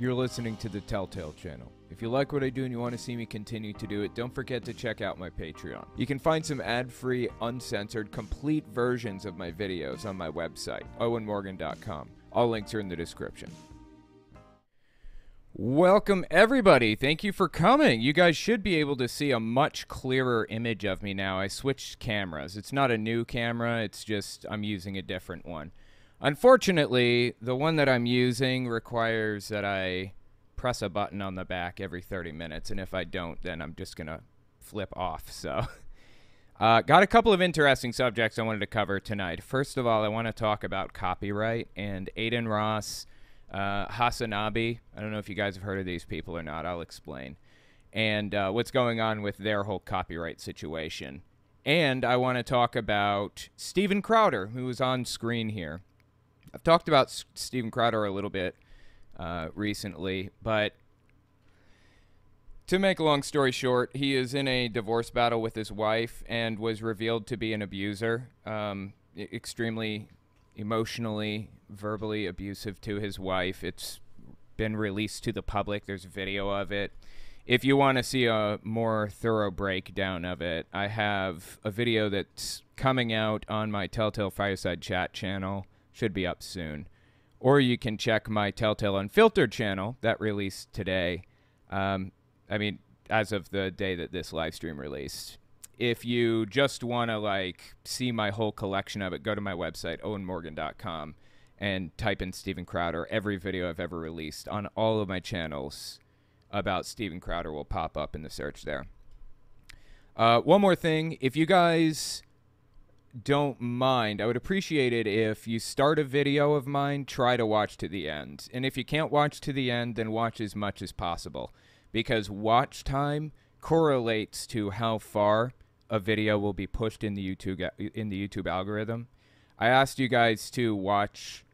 You're listening to the Telltale channel. If you like what I do and you want to see me continue to do it, don't forget to check out my Patreon. You can find some ad free, uncensored, complete versions of my videos on my website, owenmorgan.com. All links are in the description. Welcome, everybody. Thank you for coming. You guys should be able to see a much clearer image of me now. I switched cameras. It's not a new camera, it's just I'm using a different one. Unfortunately, the one that I'm using requires that I press a button on the back every 30 minutes, and if I don't, then I'm just going to flip off. So, uh, got a couple of interesting subjects I wanted to cover tonight. First of all, I want to talk about copyright and Adin Ross, uh, Hasanabi. I don't know if you guys have heard of these people or not. I'll explain. And uh, what's going on with their whole copyright situation. And I want to talk about Steven Crowder, who is on screen here. I've talked about S- Steven Crowder a little bit uh, recently, but to make a long story short, he is in a divorce battle with his wife and was revealed to be an abuser, um, extremely emotionally, verbally abusive to his wife. It's been released to the public. There's a video of it. If you want to see a more thorough breakdown of it, I have a video that's coming out on my Telltale Fireside Chat channel. Should be up soon. Or you can check my Telltale Unfiltered channel that released today. Um, I mean, as of the day that this live stream released. If you just want to like see my whole collection of it, go to my website owenmorgan.com and type in Steven Crowder. Every video I've ever released on all of my channels about Steven Crowder will pop up in the search there. Uh, one more thing, if you guys don't mind, I would appreciate it if you start a video of mine, try to watch to the end. And if you can't watch to the end, then watch as much as possible because watch time correlates to how far a video will be pushed in the YouTube in the YouTube algorithm. I asked you guys to watch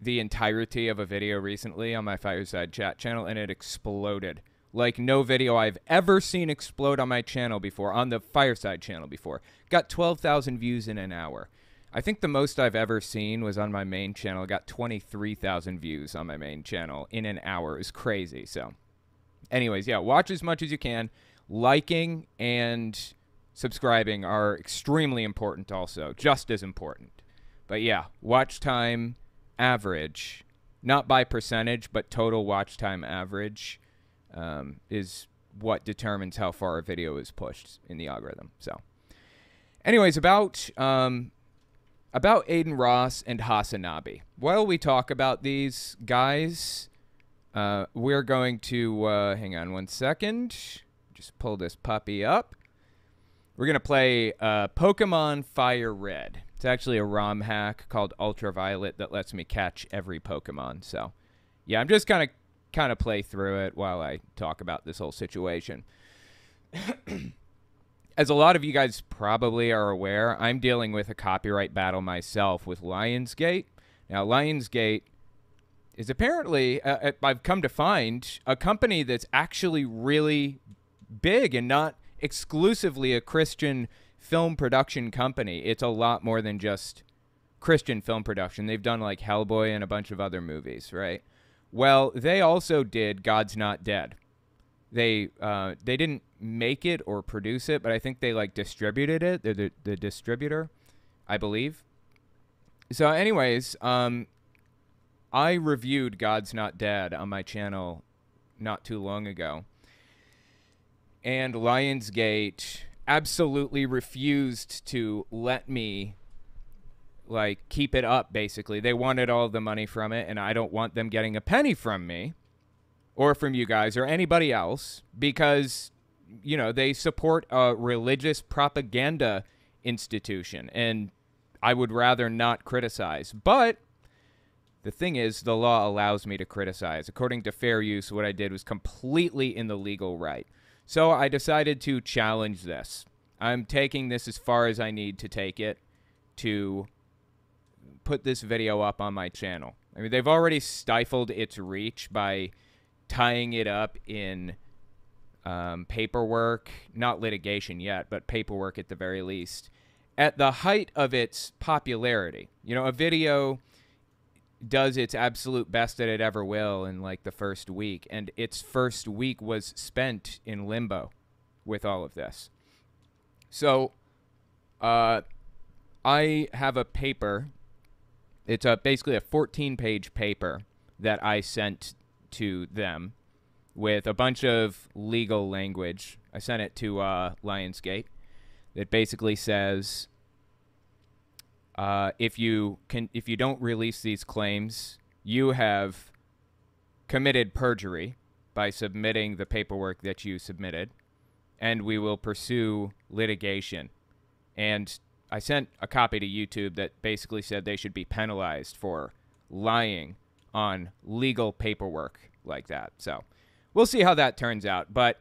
the entirety of a video recently on my Fireside Chat channel and it exploded. Like no video I've ever seen explode on my channel before, on the Fireside channel before. Got 12,000 views in an hour. I think the most I've ever seen was on my main channel. Got 23,000 views on my main channel in an hour. It was crazy. So, anyways, yeah, watch as much as you can. Liking and subscribing are extremely important, also, just as important. But yeah, watch time average, not by percentage, but total watch time average um, is what determines how far a video is pushed in the algorithm. So, anyways, about um, about Adin Ross and Hasanabi. While we talk about these guys, uh, we're going to uh, hang on one second. Just pull this puppy up. We're gonna play uh, Pokemon Fire Red. It's actually a ROM hack called Ultraviolet that lets me catch every Pokemon. So, yeah, I'm just kind of kind of play through it while I talk about this whole situation. As a lot of you guys probably are aware, I'm dealing with a copyright battle myself with Lionsgate. Now, Lionsgate is apparently, uh, uh, I've come to find, a company that's actually really big and not exclusively a Christian film production company. It's a lot more than just Christian film production. They've done like Hellboy and a bunch of other movies, right? Well, they also did God's Not Dead. They uh, they didn't make it or produce it, but I think they like distributed it. They're the, the distributor, I believe. So, anyways, um, I reviewed God's Not Dead on my channel not too long ago, and Lionsgate absolutely refused to let me like keep it up basically. They wanted all the money from it and i don't want them getting a penny from me or from you guys or anybody else because you know they support a religious propaganda institution and i would rather not criticize. But the thing is the law allows me to criticize. According to fair use what i did was completely in the legal right. So i decided to challenge this. I'm taking this as far as i need to take it to put this video up on my channel. I mean, they've already stifled its reach by tying it up in um, paperwork, not litigation yet, but paperwork at the very least, at the height of its popularity. You know, a video does its absolute best that it ever will in like the first week. And its first week was spent in limbo with all of this. So, uh, I have a paper. It's a basically a 14 page paper that I sent to them with a bunch of legal language. I sent it to uh, Lionsgate that basically says uh, if you can if you don't release these claims, you have committed perjury by submitting the paperwork that you submitted, and we will pursue litigation. And I sent a copy to YouTube that basically said they should be penalized for lying on legal paperwork like that. So we'll see how that turns out. But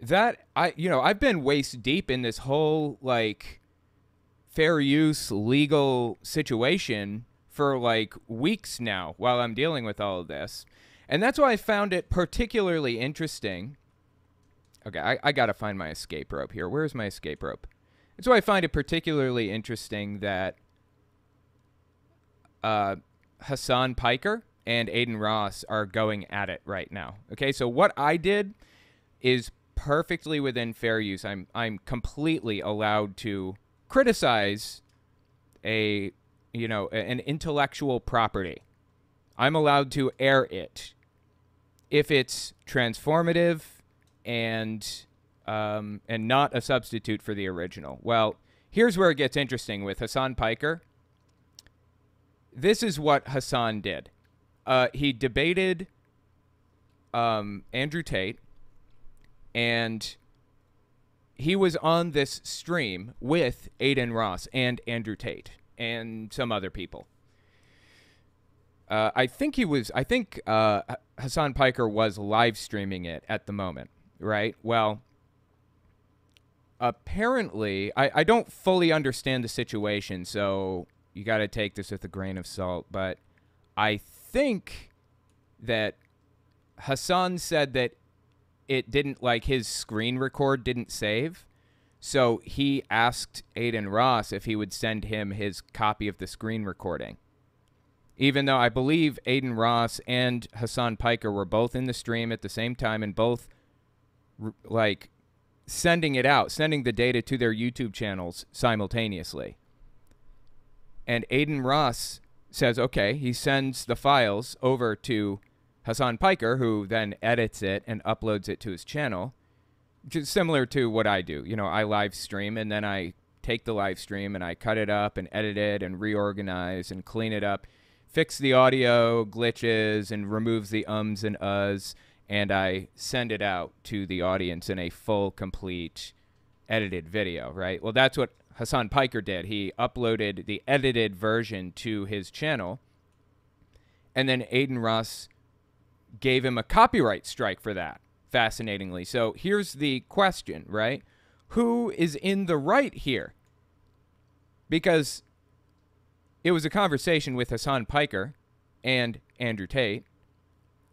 that I you know, I've been waist deep in this whole like fair use legal situation for like weeks now while I'm dealing with all of this. And that's why I found it particularly interesting. Okay, I, I got to find my escape rope here. Where's my escape rope? That's why I find it particularly interesting that uh, Hasan Piker and Adin Ross are going at it right now. Okay, so what I did is perfectly within fair use. I'm I'm completely allowed to criticize a you know an intellectual property. I'm allowed to air it if it's transformative and um, and not a substitute for the original. Well, here's where it gets interesting with Hasan Piker. This is what Hasan did. Uh, he debated um, Andrew Tate, and he was on this stream with Adin Ross and Andrew Tate and some other people. Uh, I think he was. I think uh, Hasan Piker was live streaming it at the moment, right? Well, apparently, I, I don't fully understand the situation, so you got to take this with a grain of salt. But I think that Hasan said that it didn't like his screen record didn't save. So he asked Adin Ross if he would send him his copy of the screen recording. Even though I believe Adin Ross and Hasan Piker were both in the stream at the same time and both like sending it out, sending the data to their YouTube channels simultaneously. And Adin Ross says, okay, he sends the files over to Hasan Piker, who then edits it and uploads it to his channel, similar to what I do. You know, I live stream and then I take the live stream and I cut it up and edit it and reorganize and clean it up, fix the audio glitches and removes the ums and uhs, and I send it out to the audience in a full, complete, edited video, right? Well, that's what Hasan Piker did. He uploaded the edited version to his channel, and then Adin Ross gave him a copyright strike for that, fascinatingly. So here's the question, right? Who is in the right here? Because it was a conversation with Hasan Piker and Andrew Tate,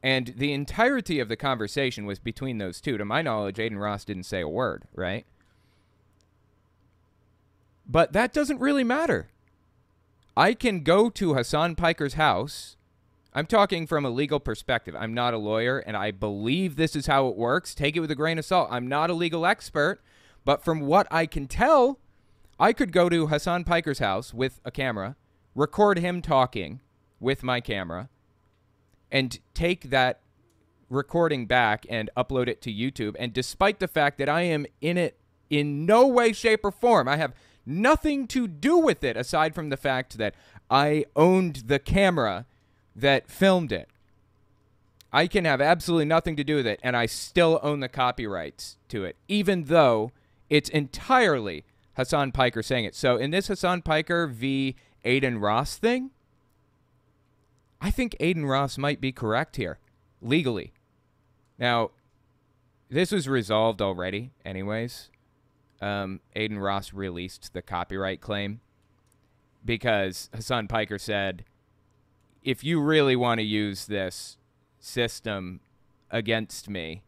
and the entirety of the conversation was between those two. To my knowledge, Adin Ross didn't say a word, right? But that doesn't really matter. I can go to Hasan Piker's house I'm talking from a legal perspective. I'm not a lawyer, and I believe this is how it works. Take it with a grain of salt. I'm not a legal expert, but from what I can tell, I could go to Hasan Piker's house with a camera, record him talking with my camera, and take that recording back and upload it to YouTube. And despite the fact that I am in it in no way, shape, or form, I have nothing to do with it aside from the fact that I owned the camera that filmed it. I can have absolutely nothing to do with it, and I still own the copyrights to it, even though it's entirely Hasan Piker saying it. So in this Hasan Piker v. Adin Ross thing, I think Adin Ross might be correct here, legally. Now, this was resolved already, anyways. Um, Adin Ross released the copyright claim because Hasan Piker said if you really want to use this system against me,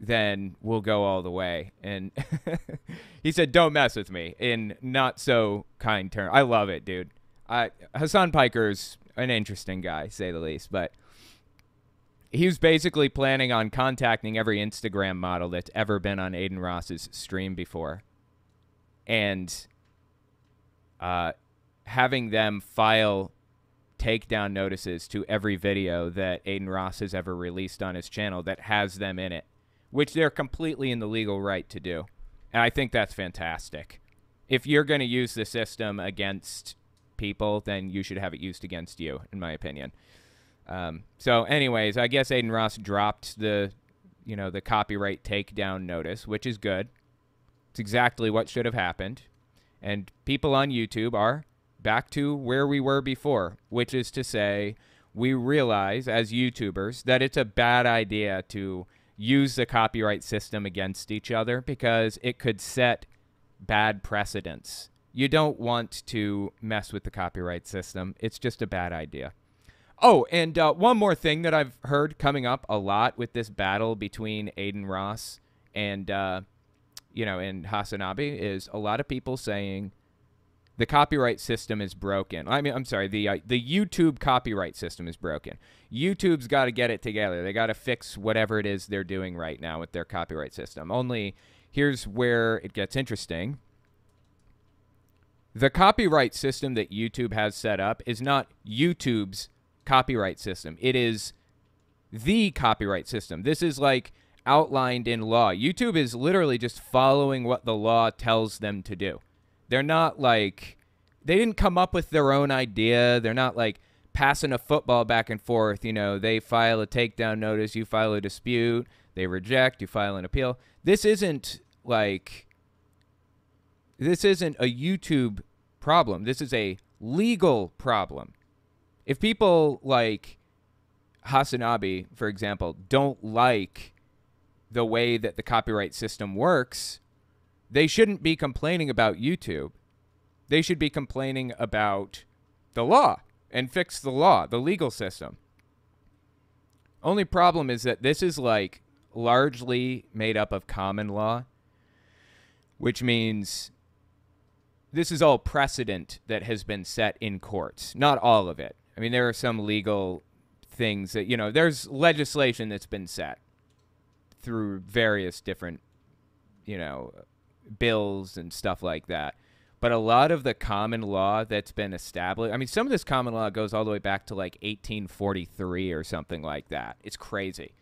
then we'll go all the way. And he said, "Don't mess with me." In not so kind terms. I love it, dude. I, Hasan Piker's an interesting guy, say the least. But he was basically planning on contacting every Instagram model that's ever been on Adin Ross's stream before, and uh, having them file takedown notices to every video that Adin Ross has ever released on his channel that has them in it, which they're completely in the legal right to do. And I think that's fantastic. If you're going to use the system against people, then you should have it used against you, in my opinion. Um, so, anyways, I guess Adin Ross dropped the, you know, the copyright takedown notice, which is good. It's exactly what should have happened. And people on YouTube are back to where we were before, which is to say, we realize as YouTubers that it's a bad idea to use the copyright system against each other because it could set bad precedents. You don't want to mess with the copyright system, it's just a bad idea. Oh, and uh, one more thing that I've heard coming up a lot with this battle between Adin Ross and, uh, you know, and Hasanabi is a lot of people saying the copyright system is broken. I mean, I'm sorry, the uh, the YouTube copyright system is broken. YouTube's got to get it together. They got to fix whatever it is they're doing right now with their copyright system. Only here's where it gets interesting. The copyright system that YouTube has set up is not YouTube's copyright system. It is the copyright system. This is like outlined in law. YouTube is literally just following what the law tells them to do. They're not like they didn't come up with their own idea. They're not like passing a football back and forth. You know, they file a takedown notice, you file a dispute, they reject, you file an appeal. This isn't like this isn't a YouTube problem. This is a legal problem. If people like Hasanabi, for example, don't like the way that the copyright system works, they shouldn't be complaining about YouTube. They should be complaining about the law and fix the law, the legal system. Only problem is that this is like largely made up of common law, which means this is all precedent that has been set in courts. Not all of it. I mean, there are some legal things that, you know, there's legislation that's been set through various different, you know, bills and stuff like that. But a lot of the common law that's been established, I mean, some of this common law goes all the way back to like 1843 or something like that. It's crazy.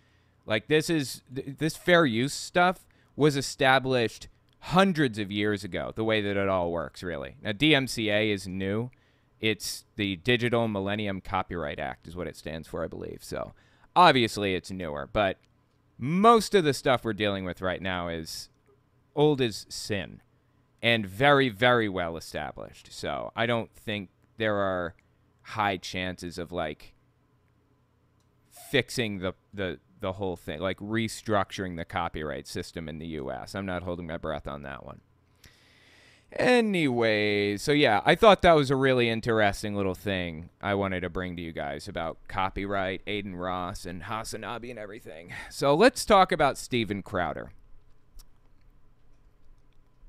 Like, this is, this fair use stuff was established hundreds of years ago, the way that it all works, really. Now, DMCA is new it's the Digital Millennium Copyright Act, is what it stands for, I believe. So obviously it's newer, but most of the stuff we're dealing with right now is old as sin and very, very well established. So I don't think there are high chances of like fixing the, the, the whole thing, like restructuring the copyright system in the US. I'm not holding my breath on that one. Anyway, so yeah, I thought that was a really interesting little thing I wanted to bring to you guys about copyright, Adin Ross, and Hasanabi and everything. So let's talk about Steven Crowder.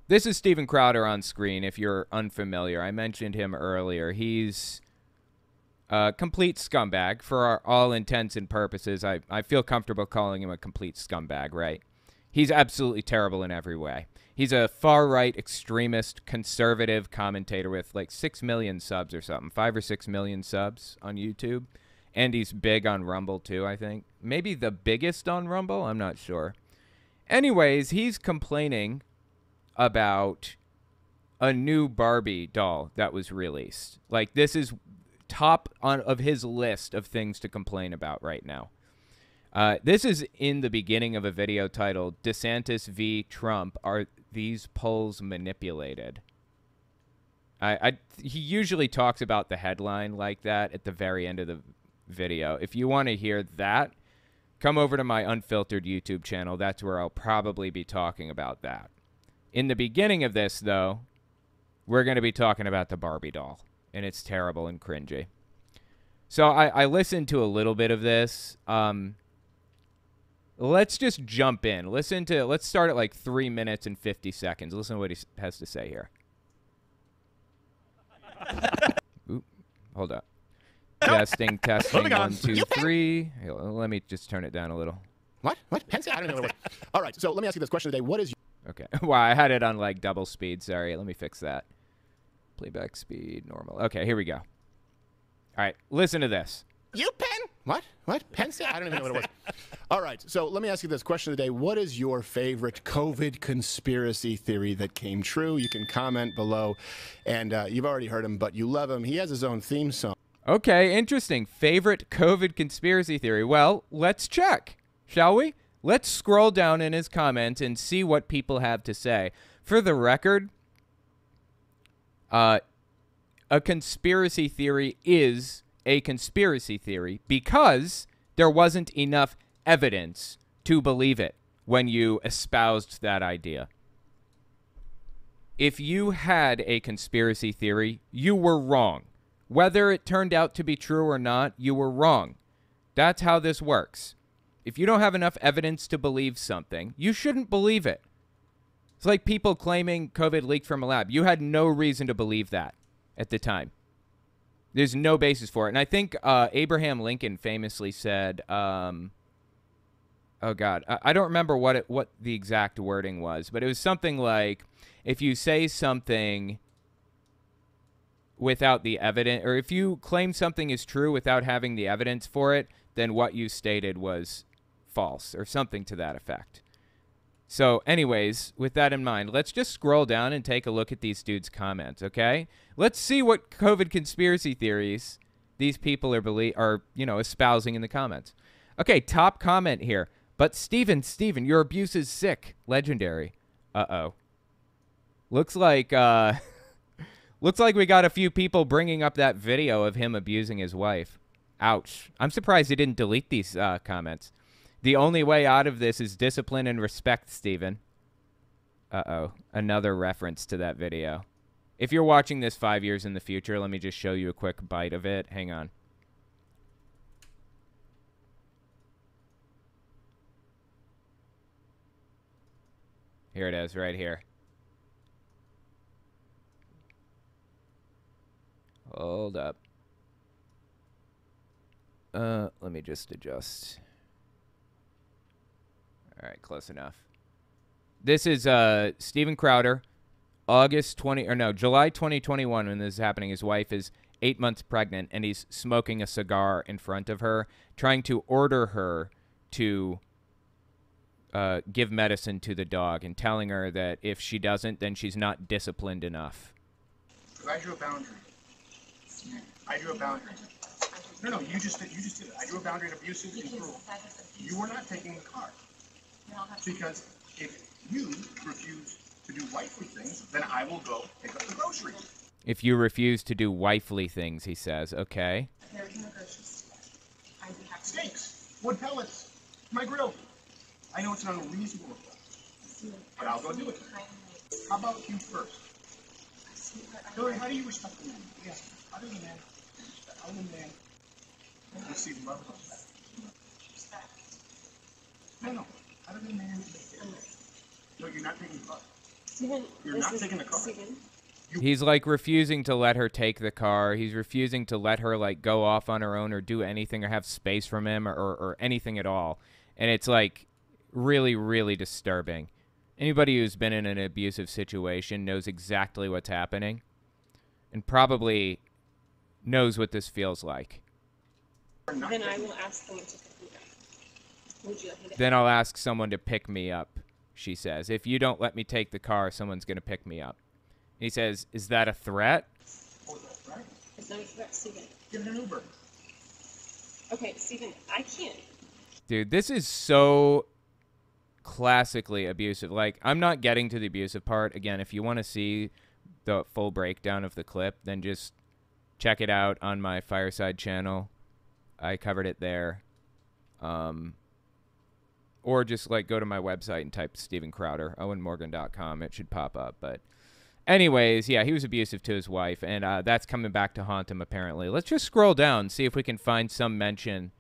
This is Steven Crowder on screen if you're unfamiliar. I mentioned him earlier. He's a complete scumbag for our, all intents and purposes. I, I feel comfortable calling him a complete scumbag, right? He's absolutely terrible in every way. He's a far right extremist conservative commentator with like 6 million subs or something, 5 or 6 million subs on YouTube. And he's big on Rumble too, I think. Maybe the biggest on Rumble, I'm not sure. Anyways, he's complaining about a new Barbie doll that was released. Like this is top on of his list of things to complain about right now. Uh, this is in the beginning of a video titled DeSantis v. Trump Are These Polls Manipulated? I, I, he usually talks about the headline like that at the very end of the video. If you want to hear that, come over to my unfiltered YouTube channel. That's where I'll probably be talking about that. In the beginning of this, though, we're going to be talking about the Barbie doll, and it's terrible and cringy. So I, I listened to a little bit of this. Um, let's just jump in. Listen to, let's start at like three minutes and 50 seconds. Listen to what he has to say here. Oop, hold up. testing, testing. On. One, two, three. Let me just turn it down a little. What? What? Pencil? I don't know. All right. So let me ask you this question today. What is Okay. Wow, I had it on like double speed. Sorry. Let me fix that. Playback speed, normal. Okay, here we go. All right, listen to this. you pen? What? What? Pencil? I don't even know what it was. All right. So let me ask you this question of the day. What is your favorite COVID conspiracy theory that came true? You can comment below. And uh, you've already heard him, but you love him. He has his own theme song. Okay, interesting. Favorite COVID conspiracy theory? Well, let's check, shall we? Let's scroll down in his comments and see what people have to say. For the record, uh, a conspiracy theory is a conspiracy theory because there wasn't enough evidence to believe it when you espoused that idea. If you had a conspiracy theory, you were wrong. Whether it turned out to be true or not, you were wrong. That's how this works. If you don't have enough evidence to believe something, you shouldn't believe it. It's like people claiming COVID leaked from a lab. You had no reason to believe that at the time. There's no basis for it. And I think uh, Abraham Lincoln famously said, um, "Oh God, I, I don't remember what it, what the exact wording was, but it was something like, if you say something without the evidence, or if you claim something is true without having the evidence for it, then what you stated was false, or something to that effect." So, anyways, with that in mind, let's just scroll down and take a look at these dudes' comments, okay? Let's see what COVID conspiracy theories these people are belie- are, you know, espousing in the comments. Okay, top comment here. But Steven, Steven, your abuse is sick. Legendary. Uh-oh. Looks like uh looks like we got a few people bringing up that video of him abusing his wife. Ouch. I'm surprised he didn't delete these uh, comments. The only way out of this is discipline and respect, Steven. Uh oh. Another reference to that video. If you're watching this five years in the future, let me just show you a quick bite of it. Hang on. Here it is, right here. Hold up. Uh, let me just adjust. All right, close enough. This is uh Steven Crowder, August 20 or no, July 2021 when this is happening. His wife is 8 months pregnant and he's smoking a cigar in front of her, trying to order her to uh, give medicine to the dog and telling her that if she doesn't, then she's not disciplined enough. I drew a boundary. I drew a boundary. No, no, you just did, you just did it. I drew a boundary of abusive and cruel. You were not taking the car. Because if you refuse to do wifely things, then I will go pick up the groceries. If you refuse to do wifely things, he says, okay. Steaks, wood pellets, my grill. I know it's an unreasonable request, but I'll go do it. How about you first? Hillary, how do you respect the man? Yes, other than man, other than man, receive love and respect. No, no, other than man, no, you're not taking the car. Steven, You're not taking the car. Steven. He's like refusing to let her take the car. He's refusing to let her like go off on her own or do anything or have space from him or, or, or anything at all. And it's like really, really disturbing. Anybody who's been in an abusive situation knows exactly what's happening and probably knows what this feels like. Then I will ask someone to pick me up. Would you like me to? Then I'll ask someone to pick me up, she says. If you don't let me take the car, someone's going to pick me up. He says, Is that a threat? Oh, that's right. It's not a threat, Steven. Give it an Uber. Okay, Steven, I can't. Dude, this is so classically abusive. Like, I'm not getting to the abusive part. Again, if you want to see the full breakdown of the clip, then just check it out on my Fireside channel. I covered it there. Um, or just like go to my website and type Steven Crowder, owenmorgan.com. It should pop up. But, anyways, yeah, he was abusive to his wife, and uh, that's coming back to haunt him apparently. Let's just scroll down, see if we can find some mention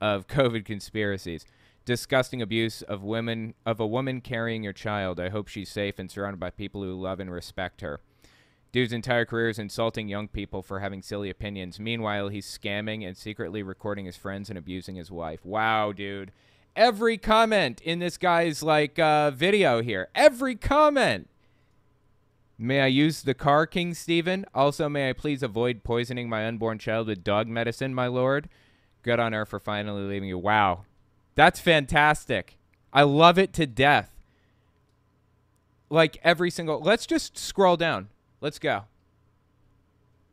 of COVID conspiracies. Disgusting abuse of women of a woman carrying your child. I hope she's safe and surrounded by people who love and respect her. Dude's entire career is insulting young people for having silly opinions. Meanwhile, he's scamming and secretly recording his friends and abusing his wife. Wow, dude. Every comment in this guy's like uh, video here. Every comment. May I use the car, King Stephen? Also, may I please avoid poisoning my unborn child with dog medicine, my lord? Good on her for finally leaving you. Wow. That's fantastic. I love it to death. Like every single. Let's just scroll down. Let's go.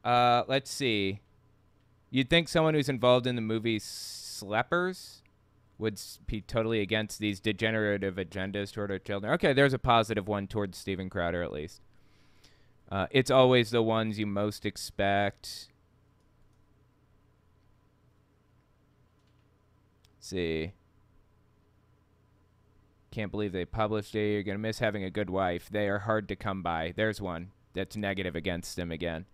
Uh, let's see. You'd think someone who's involved in the movie Sleepers would be totally against these degenerative agendas toward our children. Okay, there's a positive one towards Steven Crowder at least. Uh, it's always the ones you most expect. Let's see. Can't believe they published it. You're going to miss having a good wife. They are hard to come by. There's one that's negative against him again.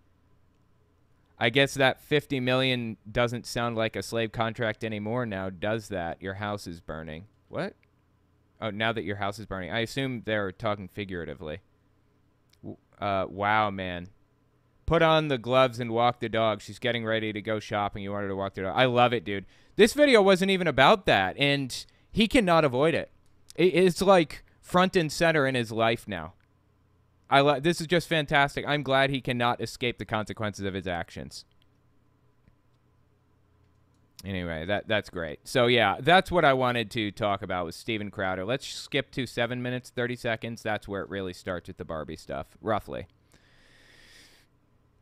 I guess that 50 million doesn't sound like a slave contract anymore now, does that? Your house is burning. What? Oh, now that your house is burning. I assume they're talking figuratively. Uh, wow, man. Put on the gloves and walk the dog. She's getting ready to go shopping. You want her to walk the dog. I love it, dude. This video wasn't even about that, and he cannot avoid it. It's like front and center in his life now. I lo- this is just fantastic. I'm glad he cannot escape the consequences of his actions. Anyway, that that's great. So yeah, that's what I wanted to talk about with Steven Crowder. Let's skip to seven minutes thirty seconds. That's where it really starts with the Barbie stuff, roughly.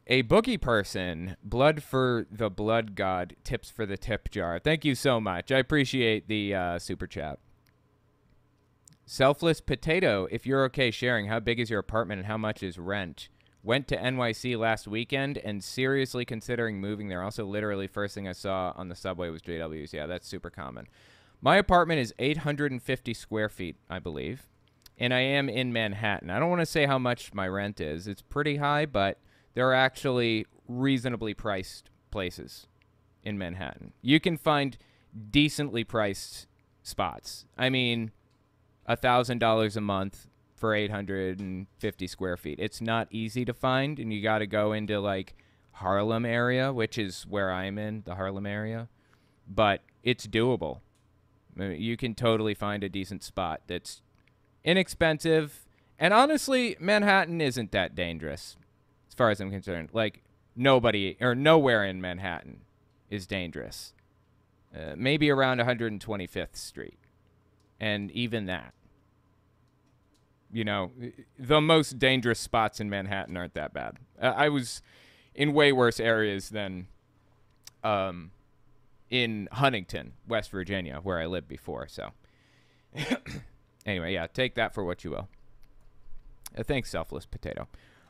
A boogie person, blood for the blood god, tips for the tip jar. Thank you so much. I appreciate the uh, super chat. Selfless Potato, if you're okay sharing, how big is your apartment and how much is rent? Went to NYC last weekend and seriously considering moving there. Also, literally, first thing I saw on the subway was JW's. Yeah, that's super common. My apartment is 850 square feet, I believe, and I am in Manhattan. I don't want to say how much my rent is. It's pretty high, but there are actually reasonably priced places in Manhattan. You can find decently priced spots. I mean, $1,000 a month for 850 square feet. It's not easy to find, and you got to go into like Harlem area, which is where I'm in, the Harlem area. But it's doable. you can totally find a decent spot that's inexpensive. And honestly, Manhattan isn't that dangerous as far as I'm concerned. Like, nobody or nowhere in Manhattan is dangerous. Uh, maybe around 125th Street and even that you know the most dangerous spots in manhattan aren't that bad. I was in way worse areas than um, in huntington west virginia where i lived before so. Anyway yeah take that for what you will. Uh, thanks selfless potato.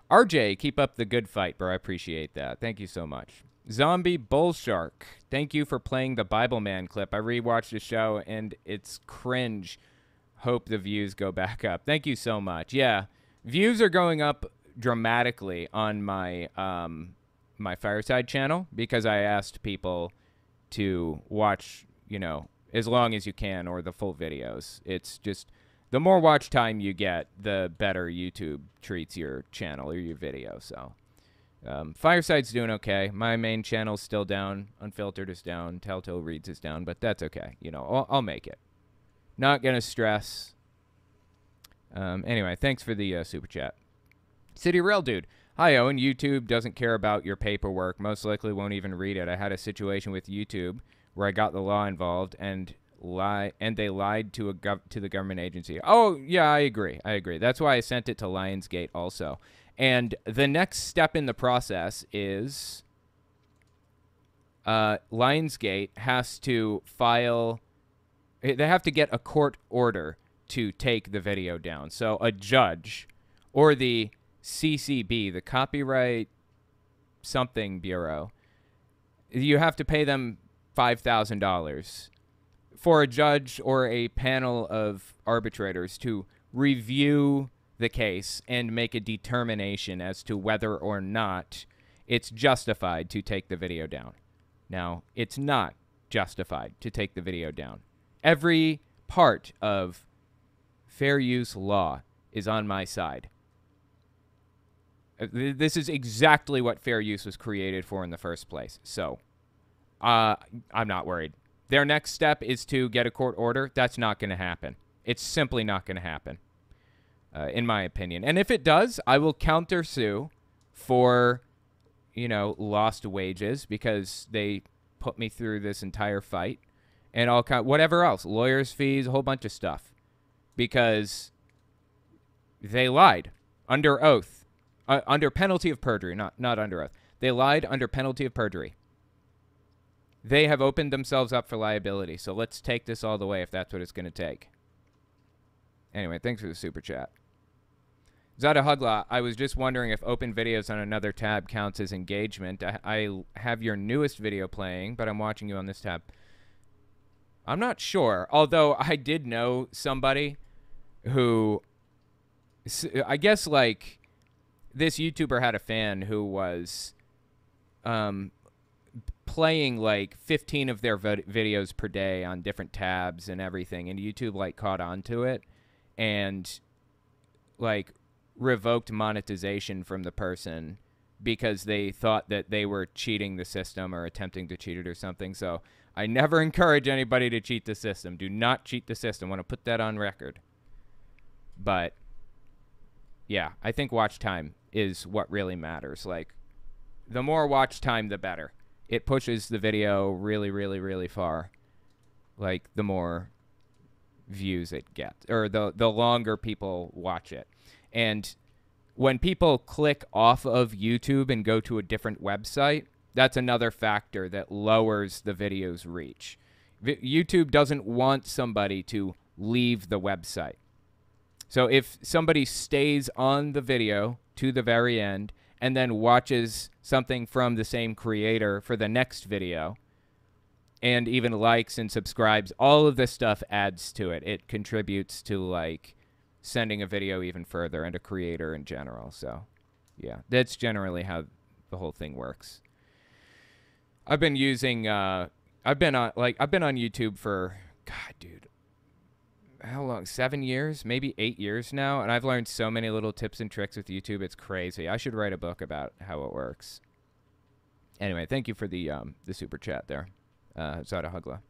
Rj keep up the good fight bro. I appreciate that. Thank you so much Zombie Bull Shark, thank you for playing the Bible Man clip. I rewatched the show and it's cringe. Hope the views go back up. Thank you so much. Yeah, views are going up dramatically on my um, my Fireside channel because I asked people to watch, you know, as long as you can or the full videos. It's just the more watch time you get, the better YouTube treats your channel or your video. So um, Fireside's doing okay. My main channel's still down. Unfiltered is down. Telltale Reads is down, but that's okay. You know, I'll, I'll make it. Not gonna stress. Um, anyway, thanks for the uh, super chat. City Rail Dude. Hi, Owen. YouTube doesn't care about your paperwork. Most likely won't even read it. I had a situation with YouTube where I got the law involved and lie and they lied to a gov- to the government agency. Oh, yeah, I agree. I agree. That's why I sent it to Lionsgate also. And the next step in the process is uh, Lionsgate has to file, they have to get a court order to take the video down. So a judge or the CCB, the Copyright Something Bureau, you have to pay them $5,000 for a judge or a panel of arbitrators to review the case and make a determination as to whether or not it's justified to take the video down. Now, it's not justified to take the video down. Every part of fair use law is on my side. Uh, This is exactly what fair use was created for in the first place. So, uh, I'm not worried. Their next step is to get a court order. That's not going to happen. It's simply not going to happen, uh, in my opinion. And if it does, I will counter sue for, you know, lost wages because they put me through this entire fight and all kind whatever else, lawyers' fees, a whole bunch of stuff, because they lied under oath, uh, under penalty of perjury, not not under oath. They lied under penalty of perjury. They have opened themselves up for liability. So let's take this all the way if that's what it's going to take. Anyway, thanks for the super chat. Zada Hugla, I was just wondering if open videos on another tab counts as engagement. I, I have your newest video playing, but I'm watching you on this tab. I'm not sure. Although I did know somebody who, I guess, like, this YouTuber had a fan who was um, playing like 15 of their vid- videos per day on different tabs and everything, and YouTube like caught on to it and like revoked monetization from the person because they thought that they were cheating the system or attempting to cheat it or something. So I never encourage anybody to cheat the system. Do not cheat the system. want to put that on record. But yeah, I think watch time is what really matters. Like the more watch time the better. It pushes the video really really really far. Like the more views it gets or the the longer people watch it. And when people click off of YouTube and go to a different website, that's another factor that lowers the video's reach. Vi- YouTube doesn't want somebody to leave the website. So if somebody stays on the video to the very end and then watches something from the same creator for the next video and even likes and subscribes, all of this stuff adds to it. It contributes to like sending a video even further and a creator in general. So, yeah, that's generally how the whole thing works. I've been using uh I've been on like I've been on YouTube for god, dude. How long? 7 years, maybe 8 years now, and I've learned so many little tips and tricks with YouTube. It's crazy. I should write a book about how it works. Anyway, thank you for the um the super chat there. Uh Zada Hugla.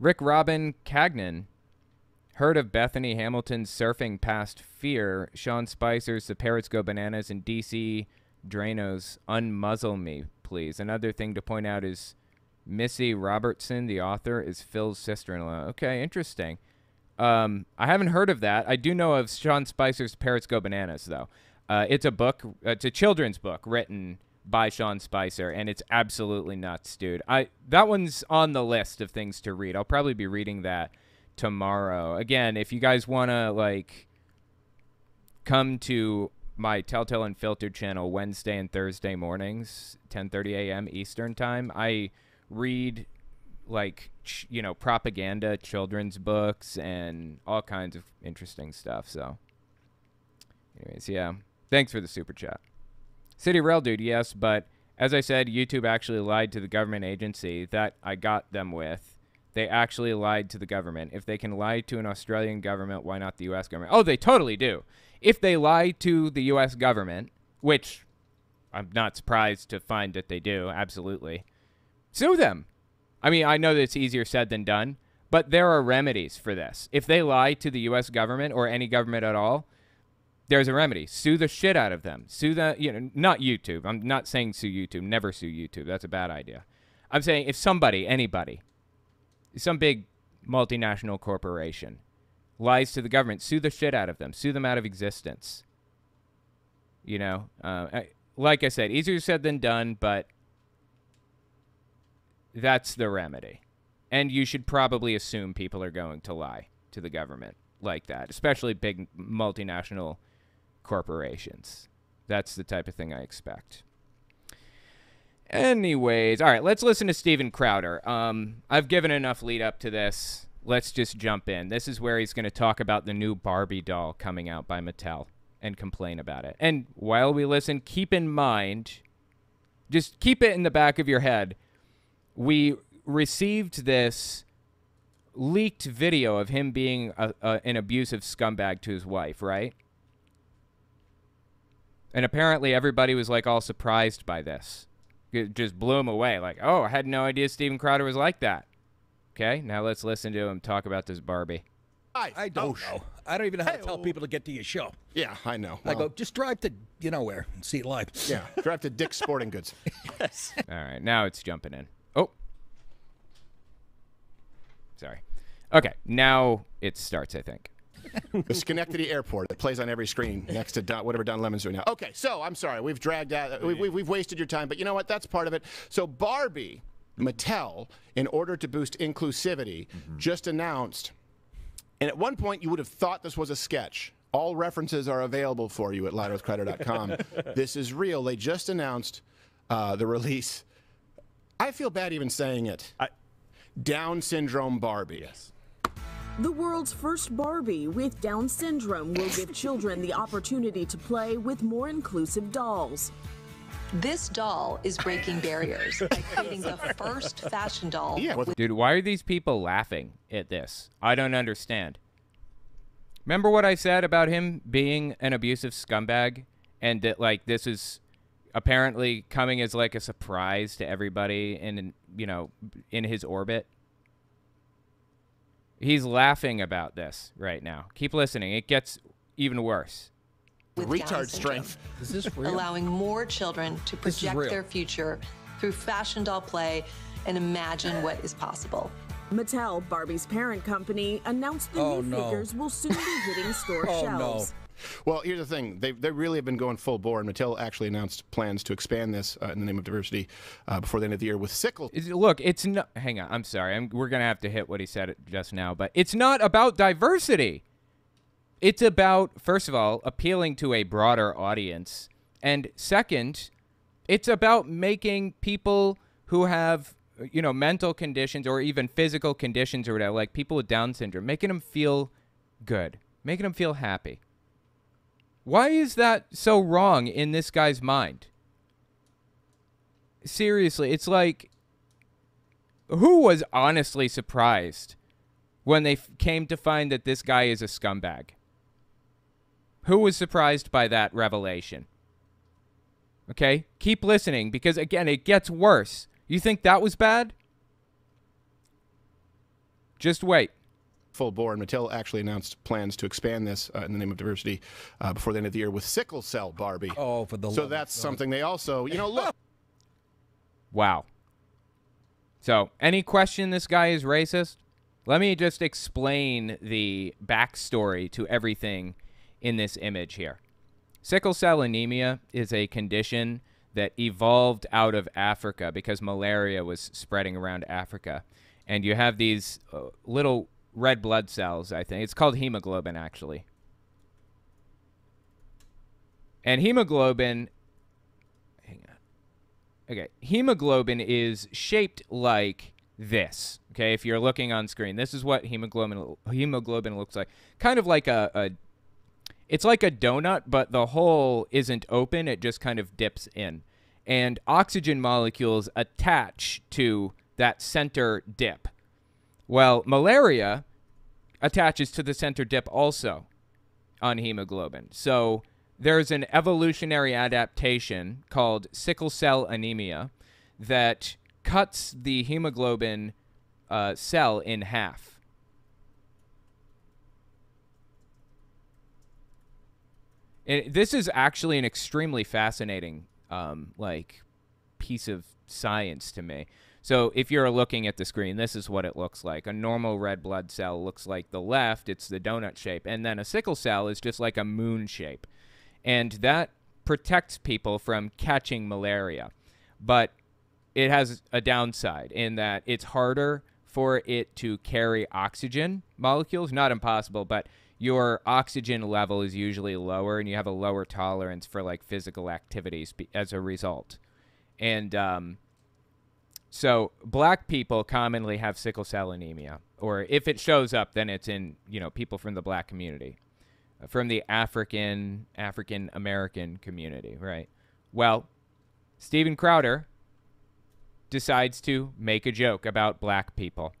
Rick Robin Cagnan Heard of Bethany Hamilton's surfing past fear, Sean Spicer's The Parrots Go Bananas, and DC Draino's Unmuzzle Me, please. Another thing to point out is Missy Robertson, the author, is Phil's sister in law. Okay, interesting. Um, I haven't heard of that. I do know of Sean Spicer's Parrots Go Bananas, though. Uh, it's a book, it's a children's book written by Sean Spicer, and it's absolutely nuts, dude. I That one's on the list of things to read. I'll probably be reading that tomorrow. Again, if you guys want to like come to my Telltale Unfiltered channel Wednesday and Thursday mornings, 10:30 a.m. Eastern time, I read like ch- you know propaganda children's books and all kinds of interesting stuff. So, anyways, yeah. Thanks for the super chat. City Rail dude, yes, but as I said, YouTube actually lied to the government agency that I got them with. They actually lied to the government. If they can lie to an Australian government, why not the US government? Oh, they totally do. If they lie to the US government, which I'm not surprised to find that they do, absolutely, sue them. I mean, I know that it's easier said than done, but there are remedies for this. If they lie to the US government or any government at all, there's a remedy. Sue the shit out of them. Sue the, you know, not YouTube. I'm not saying sue YouTube. Never sue YouTube. That's a bad idea. I'm saying if somebody, anybody, some big multinational corporation lies to the government, sue the shit out of them. Sue them out of existence. You know, uh, I, like I said, easier said than done, but that's the remedy. And you should probably assume people are going to lie to the government like that, especially big multinational corporations. That's the type of thing I expect. Anyways, all right, let's listen to Steven Crowder. Um, I've given enough lead up to this. Let's just jump in. This is where he's going to talk about the new Barbie doll coming out by Mattel and complain about it. And while we listen, keep in mind, just keep it in the back of your head. We received this leaked video of him being a, a, an abusive scumbag to his wife, right? And apparently everybody was like all surprised by this. It just blew him away. Like, oh, I had no idea Steven Crowder was like that. Okay, now let's listen to him talk about this Barbie. I I don't know. I don't even know how to tell people to get to your show. Yeah, I know. I Well, go, just drive to you know where and see it live. yeah, drive to Dick's Sporting Goods. Yes. All right, now it's jumping in. Oh. Sorry. Okay, now it starts, I think. The Schenectady Airport that plays on every screen next to Don, whatever Don Lemon's doing now. Okay, so I'm sorry, we've dragged out, we, we, we've wasted your time, but you know what? That's part of it. So Barbie, Mattel, in order to boost inclusivity, just announced, and at one point you would have thought this was a sketch. All references are available for you at louderwithcrowder.com. this is real. They just announced uh, the release. I feel bad even saying it. Down syndrome Barbie. Yes. The world's first Barbie with Down syndrome will give children the opportunity to play with more inclusive dolls. This doll is breaking barriers by creating the first fashion doll Yeah, with Dude, why are these people laughing at this? I don't understand. Remember what I said about him being an abusive scumbag and that like this is apparently coming as like a surprise to everybody in you know in his orbit? He's laughing about this right now. Keep listening. It gets even worse. with retard syndrome, strength. Is this real? allowing more children to project their future through fashion doll play and imagine what is possible. Mattel, Barbie's parent company, announced the Oh, new no. figures will soon be hitting store Oh, no. Well, here's the thing. They, they really have been going full bore, and Mattel actually announced plans to expand this uh, in the name of diversity uh, before the end of the year with sickle. Is- Look, it's not. Hang on. I'm sorry. I'm, we're gonna have to hit what he said just now, but it's not about diversity. It's about first of all appealing to a broader audience, and second, it's about making people who have you know mental conditions or even physical conditions or whatever, like people with Down syndrome, making them feel good, making them feel happy. Why is that so wrong in this guy's mind? Seriously, it's like who was honestly surprised when they f- came to find that this guy is a scumbag? Who was surprised by that revelation? Okay, keep listening because again, it gets worse. You think that was bad? Just wait. Full bore, and Mattel actually announced plans to expand this uh, in the name of diversity uh, before the end of the year with sickle cell Barbie. Oh, for the so love that's of something they also, you know, look. Wow. So, any question this guy is racist? Let me just explain the backstory to everything in this image here. Sickle cell anemia is a condition that evolved out of Africa because malaria was spreading around Africa. And you have these uh, little red blood cells, I think. It's called hemoglobin, actually. And hemoglobin Okay, hemoglobin is shaped like this. Okay, if you're looking on screen, this is what hemoglobin hemoglobin looks like. Kind of like a, a it's like a donut, but the hole isn't open; it just kind of dips in, and oxygen molecules attach to that center dip. Well, malaria attaches to the center dip also on hemoglobin. So there's an evolutionary adaptation called sickle cell anemia that cuts the hemoglobin uh, cell in half. This is actually an extremely fascinating, um, like, piece of science to me. So if you're looking at the screen, this is what it looks like. A normal red blood cell looks like the left; it's the donut shape, and then a sickle cell is just like a moon shape and that protects people from catching malaria. But it has a downside in that it's harder for it to carry oxygen molecules. Not impossible, but your oxygen level is usually lower, and you have a lower tolerance for like physical activities as a result. And um, so black people commonly have sickle cell anemia, or if it shows up, then it's in you know people from the black community from the African African American community, right? Well, Steven Crowder decides to make a joke about black people.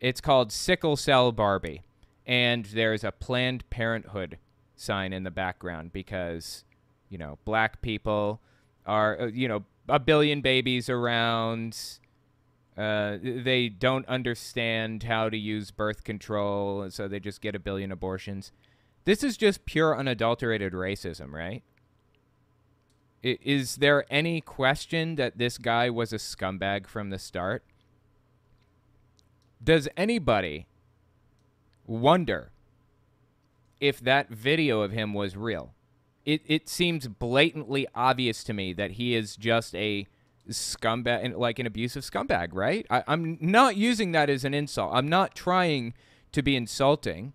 It's called Sickle Cell Barbie, and there's a Planned Parenthood sign in the background because, you know, black people are, uh, you know, a billion babies around. Uh, they don't understand how to use birth control, so they just get a billion abortions. This is just pure unadulterated racism, right? I- Is there any question that this guy was a scumbag from the start? Does anybody wonder if that video of him was real? It it seems blatantly obvious to me that he is just a scumbag, like an abusive scumbag, right? I, I'm not using that as an insult. I'm not trying to be insulting.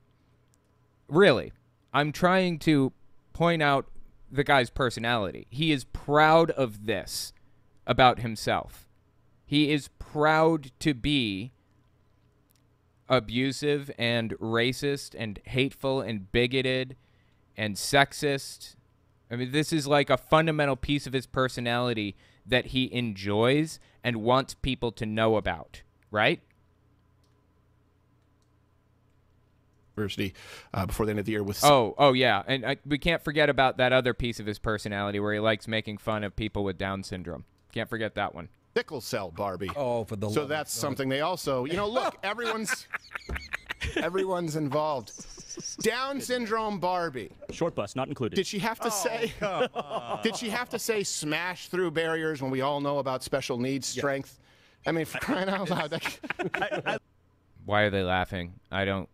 Really, I'm trying to point out the guy's personality. He is proud of this about himself. He is proud to be abusive and racist and hateful and bigoted and sexist. I mean, this is like a fundamental piece of his personality that he enjoys and wants people to know about, right? University uh, before the end of the year with Oh, oh yeah, and I, we can't forget about that other piece of his personality where he likes making fun of people with Down syndrome. Can't forget that one. sickle cell Barbie. Oh, for the so love of that's something they also, you know, look, everyone's everyone's involved. Down syndrome Barbie. Short bus not included. Did she have to oh, say? Did she have to say smash through barriers when we all know about special needs strength? I mean, for crying out loud. That, Why are they laughing? I don't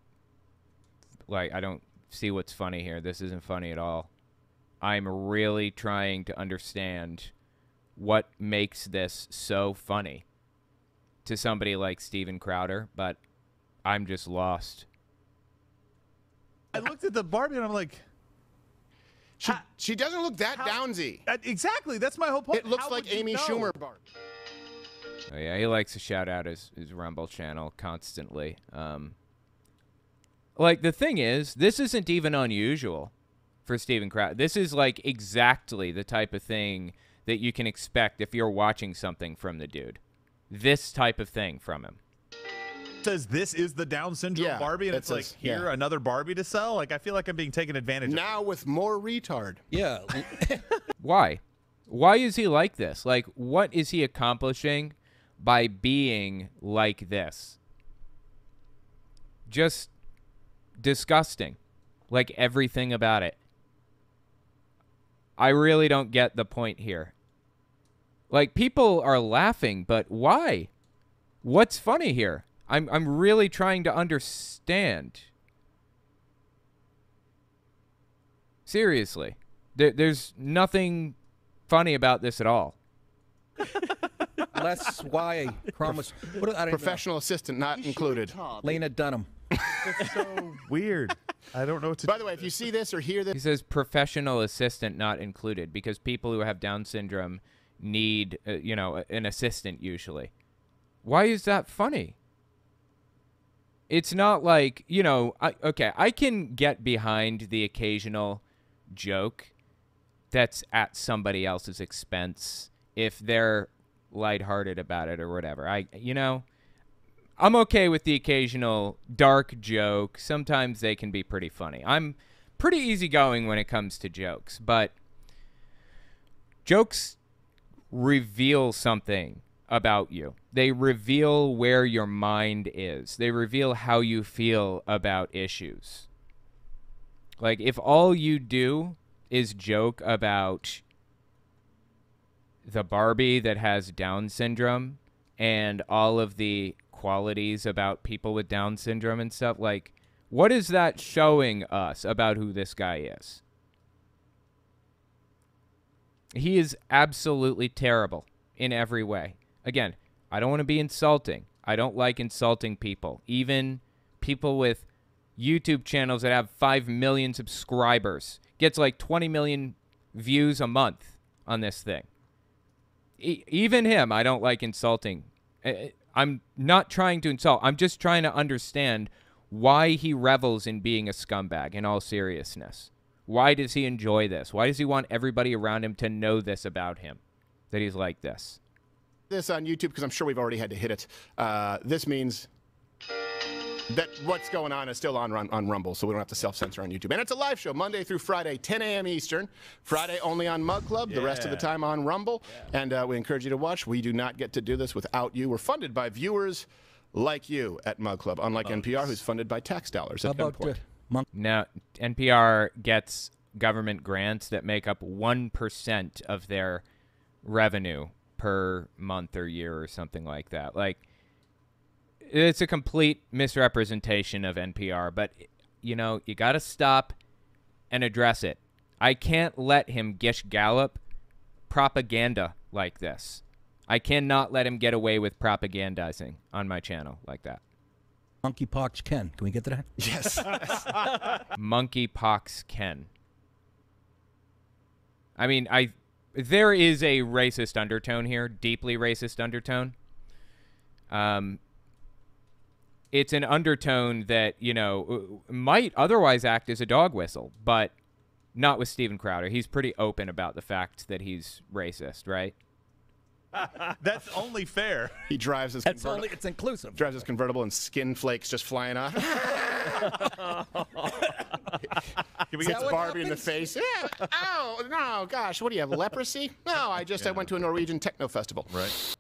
like I don't see what's funny here. This isn't funny at all. I'm really trying to understand what makes this so funny to somebody like Steven Crowder, but I'm just lost. I looked at the Barbie and I'm like, she, she doesn't look that downsy. that- exactly. That's my whole point. It looks How like would you Amy know? Schumer Barbie. Oh yeah, he likes to shout out his, his Rumble channel constantly. Um, like the thing is, this isn't even unusual for Steven Crowder. This is like exactly the type of thing that you can expect if you're watching something from the dude. This type of thing from him. Says this is the Down syndrome Yeah, Barbie, and it it's like here yeah. another Barbie to sell. Like I feel like I'm being taken advantage of. Now with more retard. Yeah. Why? Why is he like this? Like, what is he accomplishing by being like this? Just disgusting. Like everything about it. I really don't get the point here. Like, people are laughing, but why? What's funny here? I'm, I'm really trying to understand. Seriously. There, there's nothing funny about this at all. That's why I promise. What, I don't know. Professional assistant not included. Lena Dunham. It's so weird. I don't know what to. By the way, if you see this or hear this, He says professional assistant not included because people who have Down syndrome need, uh, you know, an assistant usually. Why is that funny? It's not like, you know, I, okay, I can get behind the occasional joke that's at somebody else's expense if they're lighthearted about it or whatever. I, you know, I'm okay with the occasional dark joke. Sometimes they can be pretty funny. I'm pretty easygoing when it comes to jokes, but jokes reveal something about you. They reveal where your mind is. They reveal how you feel about issues. Like if all you do is joke about the Barbie that has Down syndrome and all of the qualities about people with Down syndrome and stuff, like, what is that showing us about who this guy is? He is absolutely terrible in every way. Again, I don't want to be insulting. I don't like insulting people, even people with YouTube channels that have 5 million subscribers. Gets like 20 million views a month on this thing e- even him, I don't like insulting. I'm not trying to insult. I'm just trying to understand why he revels in being a scumbag. In all seriousness, why does he enjoy this? Why does he want everybody around him to know this about him, that he's like this? This on YouTube because I'm sure we've already had to hit it. Uh, this means that what's going on is still on Rum- on Rumble, so we don't have to self censor on YouTube. And it's a live show Monday through Friday, 10 a.m. Eastern. Friday only on Mug Club. The rest of the time on Rumble. And uh, we encourage you to watch. We do not get to do this without you. We're funded by viewers like you at Mug Club, unlike NPR, who's funded by tax dollars at about gunpoint. uh, Now, NPR gets government grants that make up 1% of their revenue per month or year or something like that. Like, it's a complete misrepresentation of NPR, but, you know, you got to stop and address it. I can't let him Gish Gallop propaganda like this. I cannot let him get away with propagandizing on my channel like that. Monkeypox Ken. Can we get to that? Yes. monkeypox Ken. I mean, I there is a racist undertone here, deeply racist undertone. Um, it's an undertone that you know might otherwise act as a dog whistle, but not with Steven Crowder. He's pretty open about the fact that he's racist, right? That's only fair. he drives his It's converti- only it's inclusive. drives his convertible and skin flakes just flying off. Can we Hits get Barbie in the face. Yeah. Oh no, gosh, what do you have? Leprosy? No, I just I went to a Norwegian techno festival. right?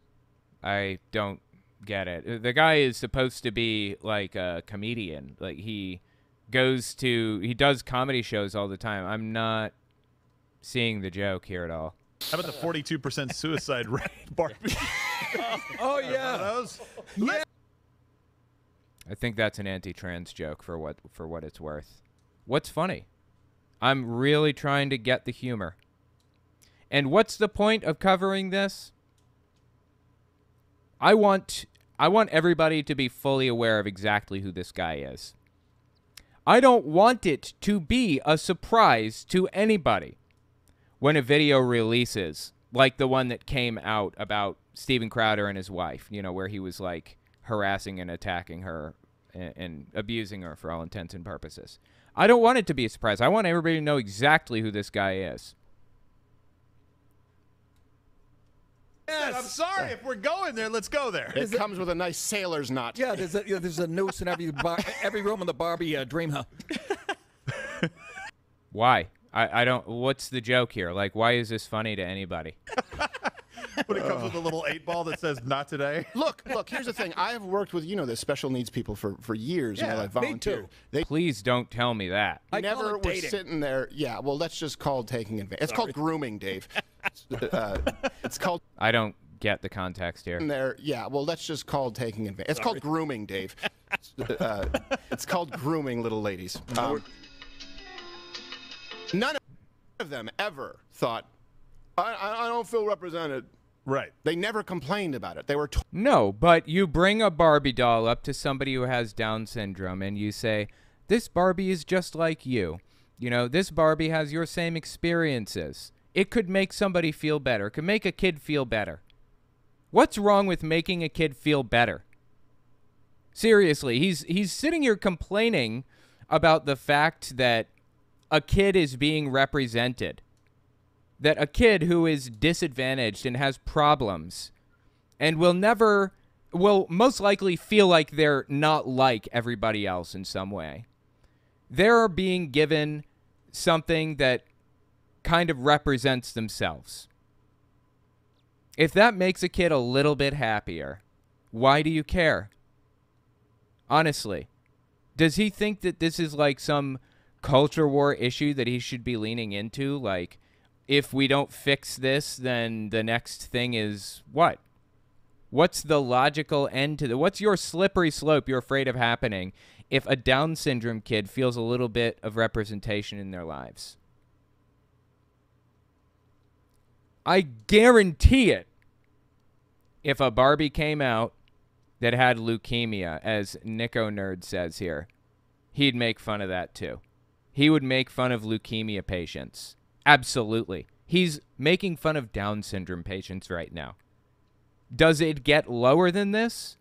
I don't get it. The guy is supposed to be like a comedian. Like he goes to he does comedy shows all the time. I'm not seeing the joke here at all. How about the 42% suicide rate, Barbie? Oh, oh yeah. Those? I think that's an anti-trans joke for what for what it's worth. What's funny? I'm really trying to get the humor. And what's the point of covering this? I want I want everybody to be fully aware of exactly who this guy is. I don't want it to be a surprise to anybody when a video releases, like the one that came out about Steven Crowder and his wife, you know, where he was like harassing and attacking her and, and abusing her for all intents and purposes. I don't want it to be a surprise. I want everybody to know exactly who this guy is. Yes. I'm sorry. If we're going there, let's go there. It comes with a nice sailor's knot. Yeah, there's a you know, there's a noose in every bar, every room in the Barbie uh, dream house. Why? I, I don't. What's the joke here? Like, why is this funny to anybody? When it comes with a little eight ball that says "Not today." Look, look. Here's the thing. I have worked with you know the special needs people for for years. Yeah, you know, like me volunteer. too. They Please don't tell me that. I call never it were dating. sitting there. Yeah, well, that's just called taking advantage. It's called grooming, Dave. uh, it's called I don't get the context here. there. Yeah, well, that's just called taking advantage. It's called grooming, Dave. uh, it's called grooming little ladies. Um, none of them ever thought, I, I, I don't feel represented. Right. They never complained about it. They were told. No, but you bring a Barbie doll up to somebody who has Down syndrome and you say, This Barbie is just like you. You know, this Barbie has your same experiences. It could make somebody feel better, it could make a kid feel better. What's wrong with making a kid feel better? Seriously, he's he's sitting here complaining about the fact that a kid is being represented. That a kid who is disadvantaged and has problems and will never will most likely feel like they're not like everybody else in some way. They're being given something that kind of represents themselves. If that makes a kid a little bit happier, why do you care? Honestly, does he think that this is like some culture war issue that he should be leaning into? Like, if we don't fix this, then the next thing is what? What's the logical end to the? What's your slippery slope you're afraid of happening if a Down syndrome kid feels a little bit of representation in their lives? I guarantee it. If a Barbie came out that had leukemia, as Nico Nerd says here, he'd make fun of that too. He would make fun of leukemia patients. Absolutely. He's making fun of Down syndrome patients right now. Does it get lower than this?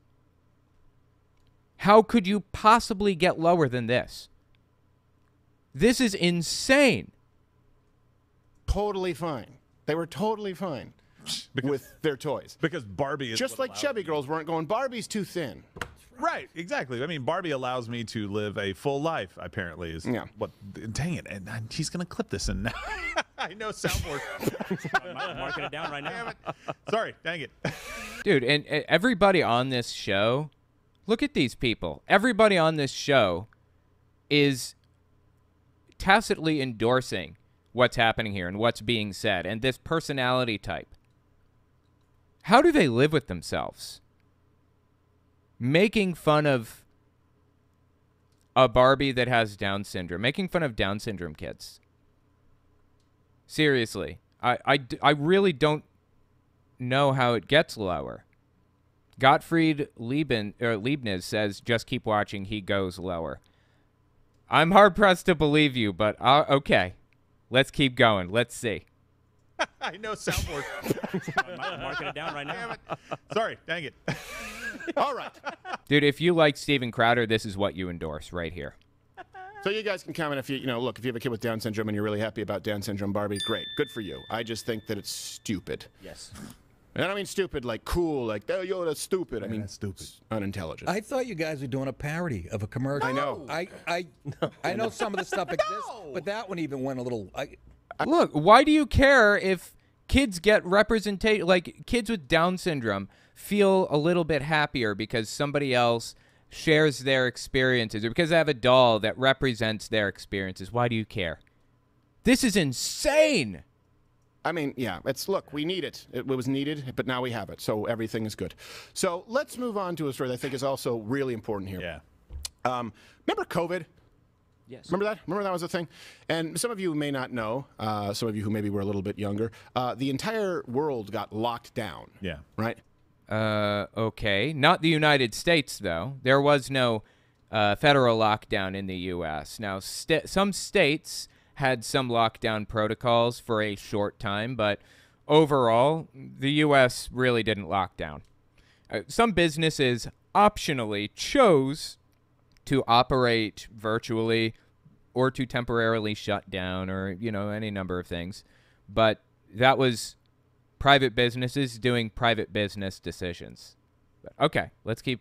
How could you possibly get lower than this? This is insane. totally fine. They were totally fine Because, with their toys. because Barbie is Just like chubby girls weren't going, Barbie's too thin. Right, exactly. I mean, Barbie allows me to live a full life. Apparently, is Yeah. what. Dang it! And, and he's gonna clip this, and I know soundboard. I'm marking it down right now. Sorry, dang it. Dude, and everybody on this show, look at these people. Everybody on this show is tacitly endorsing what's happening here and what's being said and this personality type. How do they live with themselves? Making fun of a Barbie that has Down syndrome, making fun of Down syndrome kids. Seriously, I, I, I really don't know how it gets lower. Gottfried Lieben, or Leibniz says, just keep watching, he goes lower. I'm hard pressed to believe you, but uh, okay. Let's keep going. Let's see. I know soundboard. I'm marking it down right now. Sorry, dang it. All right. Dude, if you like Steven Crowder, this is what you endorse right here. So you guys can comment if you, you know, look, if you have a kid with Down syndrome and you're really happy about Down syndrome Barbie, great. Good for you. I just think that it's stupid. Yes. And I don't mean stupid like cool, like, oh, yo, that's stupid. I mean, that's stupid. unintelligent. I thought you guys were doing a parody of a commercial. I know. I I I know some of the stuff exists, but that one even went a little. I, Look, why do you care if kids get representation? Like, kids with Down syndrome feel a little bit happier because somebody else shares their experiences or because they have a doll that represents their experiences. Why do you care? This is insane. I mean, yeah, it's look, we need it. It was needed, but now we have it, so everything is good. So let's move on to a story that I think is also really important here. Yeah. Um, remember COVID? Yes. Remember that? Remember that was a thing? And some of you may not know, uh, some of you who maybe were a little bit younger, uh, the entire world got locked down. Yeah. Right? Uh, okay. Not the United States, though. There was no uh, federal lockdown in the U.S. Now, st- some states had some lockdown protocols for a short time, but overall, the U.S. really didn't lock down. Uh, some businesses optionally chose to operate virtually or to temporarily shut down or, you know, any number of things. But that was private businesses doing private business decisions. But, okay, let's keep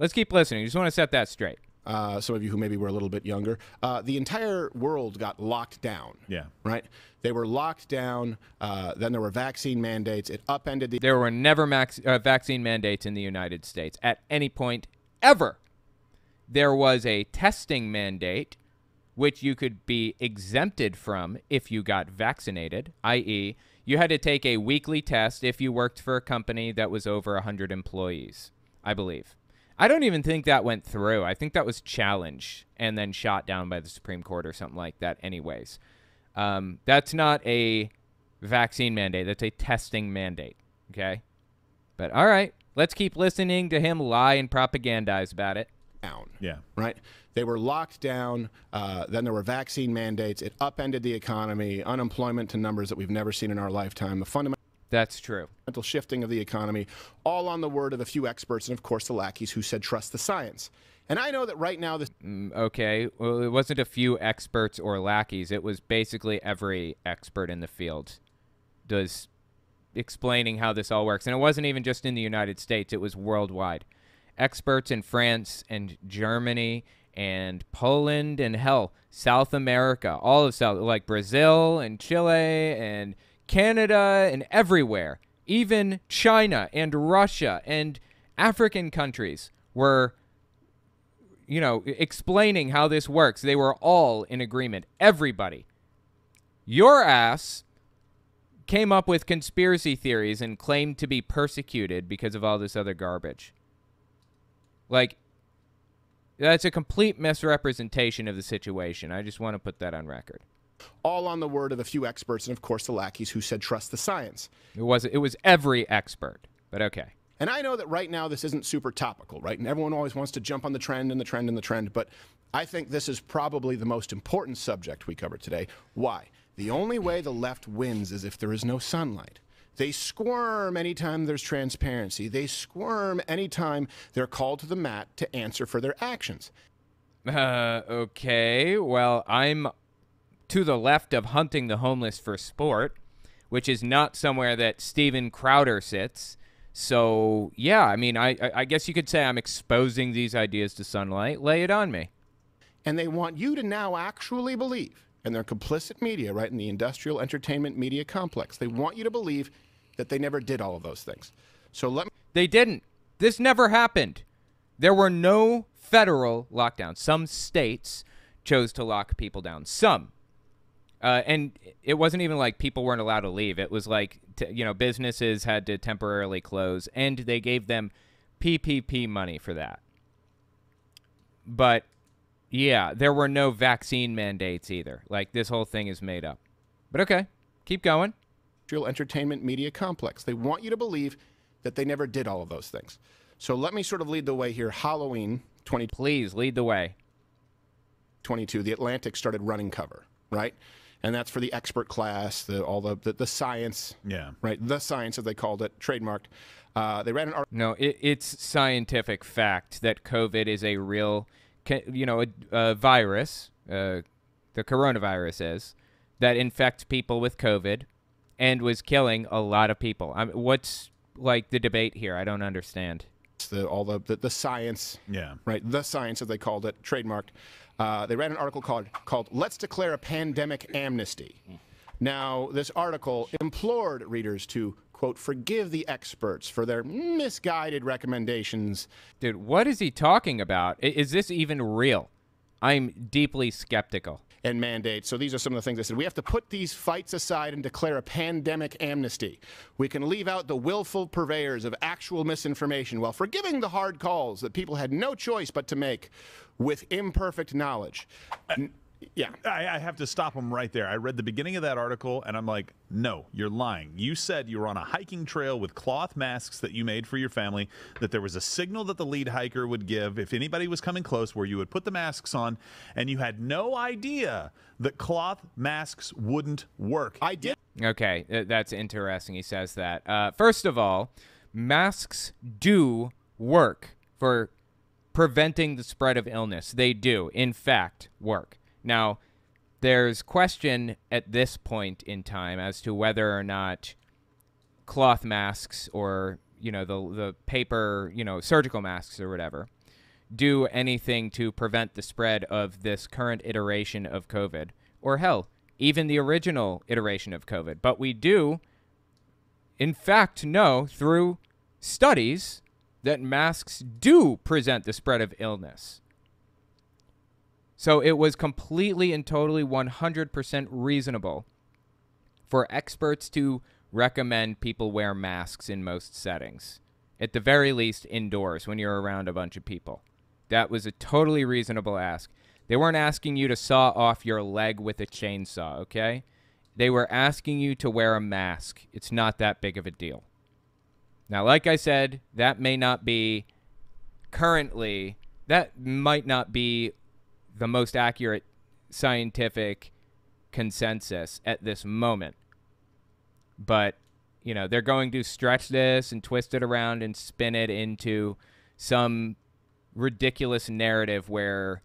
let's keep listening. Just want to set that straight. Uh, some of you who maybe were a little bit younger, uh, the entire world got locked down. Yeah. Right? They were locked down. Uh, then there were vaccine mandates. It upended the. There were never max, uh, vaccine mandates in the United States at any point ever. There was a testing mandate, which you could be exempted from if you got vaccinated, i.e., you had to take a weekly test if you worked for a company that was over 100 employees, I believe. I don't even think that went through. I think that was challenged and then shot down by the Supreme Court or something like that, anyways. Um, that's not a vaccine mandate, that's a testing mandate. Okay? But all right, let's keep listening to him lie and propagandize about it. Down. Yeah. Right? They were locked down. Uh, then there were vaccine mandates. It upended the economy, unemployment to numbers that we've never seen in our lifetime, a fundamental That's true. shifting of the economy, all on the word of a few experts and, of course, the lackeys who said trust the science. And I know that right now this Mm, Okay, well, it wasn't a few experts or lackeys. It was basically every expert in the field does explaining how this all works. And it wasn't even just in the United States, it was worldwide. Experts in France and Germany and Poland and hell, South America, all of South, like Brazil and Chile and Canada and everywhere, even China and Russia and African countries were you know, explaining how this works. They were all in agreement. Everybody. Your ass came up with conspiracy theories and claimed to be persecuted because of all this other garbage. Like, that's a complete misrepresentation of the situation. I just want to put that on record. all on the word of a few experts and, of course, the lackeys who said trust the science. It was it was every expert, but okay. And I know that right now this isn't super topical, right? And everyone always wants to jump on the trend and the trend and the trend, but I think this is probably the most important subject we cover today. Why? The only way the left wins is if there is no sunlight. They squirm anytime there's transparency. They squirm anytime they're called to the mat to answer for their actions. Uh, okay. Well, I'm to the left of hunting the homeless for sport, which is not somewhere that Steven Crowder sits. So yeah, I mean, I I- I guess you could say I'm exposing these ideas to sunlight. Lay it on me. And they want you to now actually believe, and they're complicit media, right, in the industrial entertainment media complex. They want you to believe that they never did all of those things. So let me. They didn't. This never happened. There were no federal lockdowns. Some states chose to lock people down. Some. Uh, and it wasn't even like people weren't allowed to leave. It was like, t- you know, businesses had to temporarily close, and they gave them PPP money for that. But yeah, there were no vaccine mandates either. Like, this whole thing is made up. But okay, keep going. Industrial entertainment media complex. They want you to believe that they never did all of those things. So let me sort of lead the way here. Halloween 20. Please lead the way. 22, the Atlantic started running cover, right? And that's for the expert class, the all the the, the science, Yeah. right? The science, as they called it, trademarked. Uh, they ran an article. No, it, it's scientific fact that COVID is a real, you know, a, a virus. Uh, the coronavirus is that infects people with COVID, and was killing a lot of people. I mean, what's like the debate here? I don't understand. the all the, the the science, Yeah. right? The science, as they called it, trademarked. Uh, they ran an article called called "Let's Declare a Pandemic Amnesty." Now, this article implored readers to quote forgive the experts for their misguided recommendations Dude, what is he talking about? Is this even real? I'm deeply skeptical. And mandates. So these are some of the things I said. We have to put these fights aside and declare a pandemic amnesty. We can leave out the willful purveyors of actual misinformation while forgiving the hard calls that people had no choice but to make with imperfect knowledge. Uh, N- yeah. I, I have to stop him right there. I read the beginning of that article and I'm like, no, you're lying. You said you were on a hiking trail with cloth masks that you made for your family, that there was a signal that the lead hiker would give if anybody was coming close where you would put the masks on, and you had no idea that cloth masks wouldn't work. I did. Okay, that's interesting. He says that. Uh, first of all, masks do work for preventing the spread of illness. They do, in fact, work. Now, there's question at this point in time as to whether or not cloth masks or you know the the paper you know surgical masks or whatever do anything to prevent the spread of this current iteration of COVID, or hell, even the original iteration of COVID. But we do, in fact, know through studies that masks do present the spread of illness. So it was completely and totally 100% reasonable for experts to recommend people wear masks in most settings. At the very least, indoors when you're around a bunch of people. That was a totally reasonable ask. They weren't asking you to saw off your leg with a chainsaw, okay? They were asking you to wear a mask. It's not that big of a deal. Now, like I said, that may not be currently, that might not be the most accurate scientific consensus at this moment. But, you know, they're going to stretch this and twist it around and spin it into some ridiculous narrative where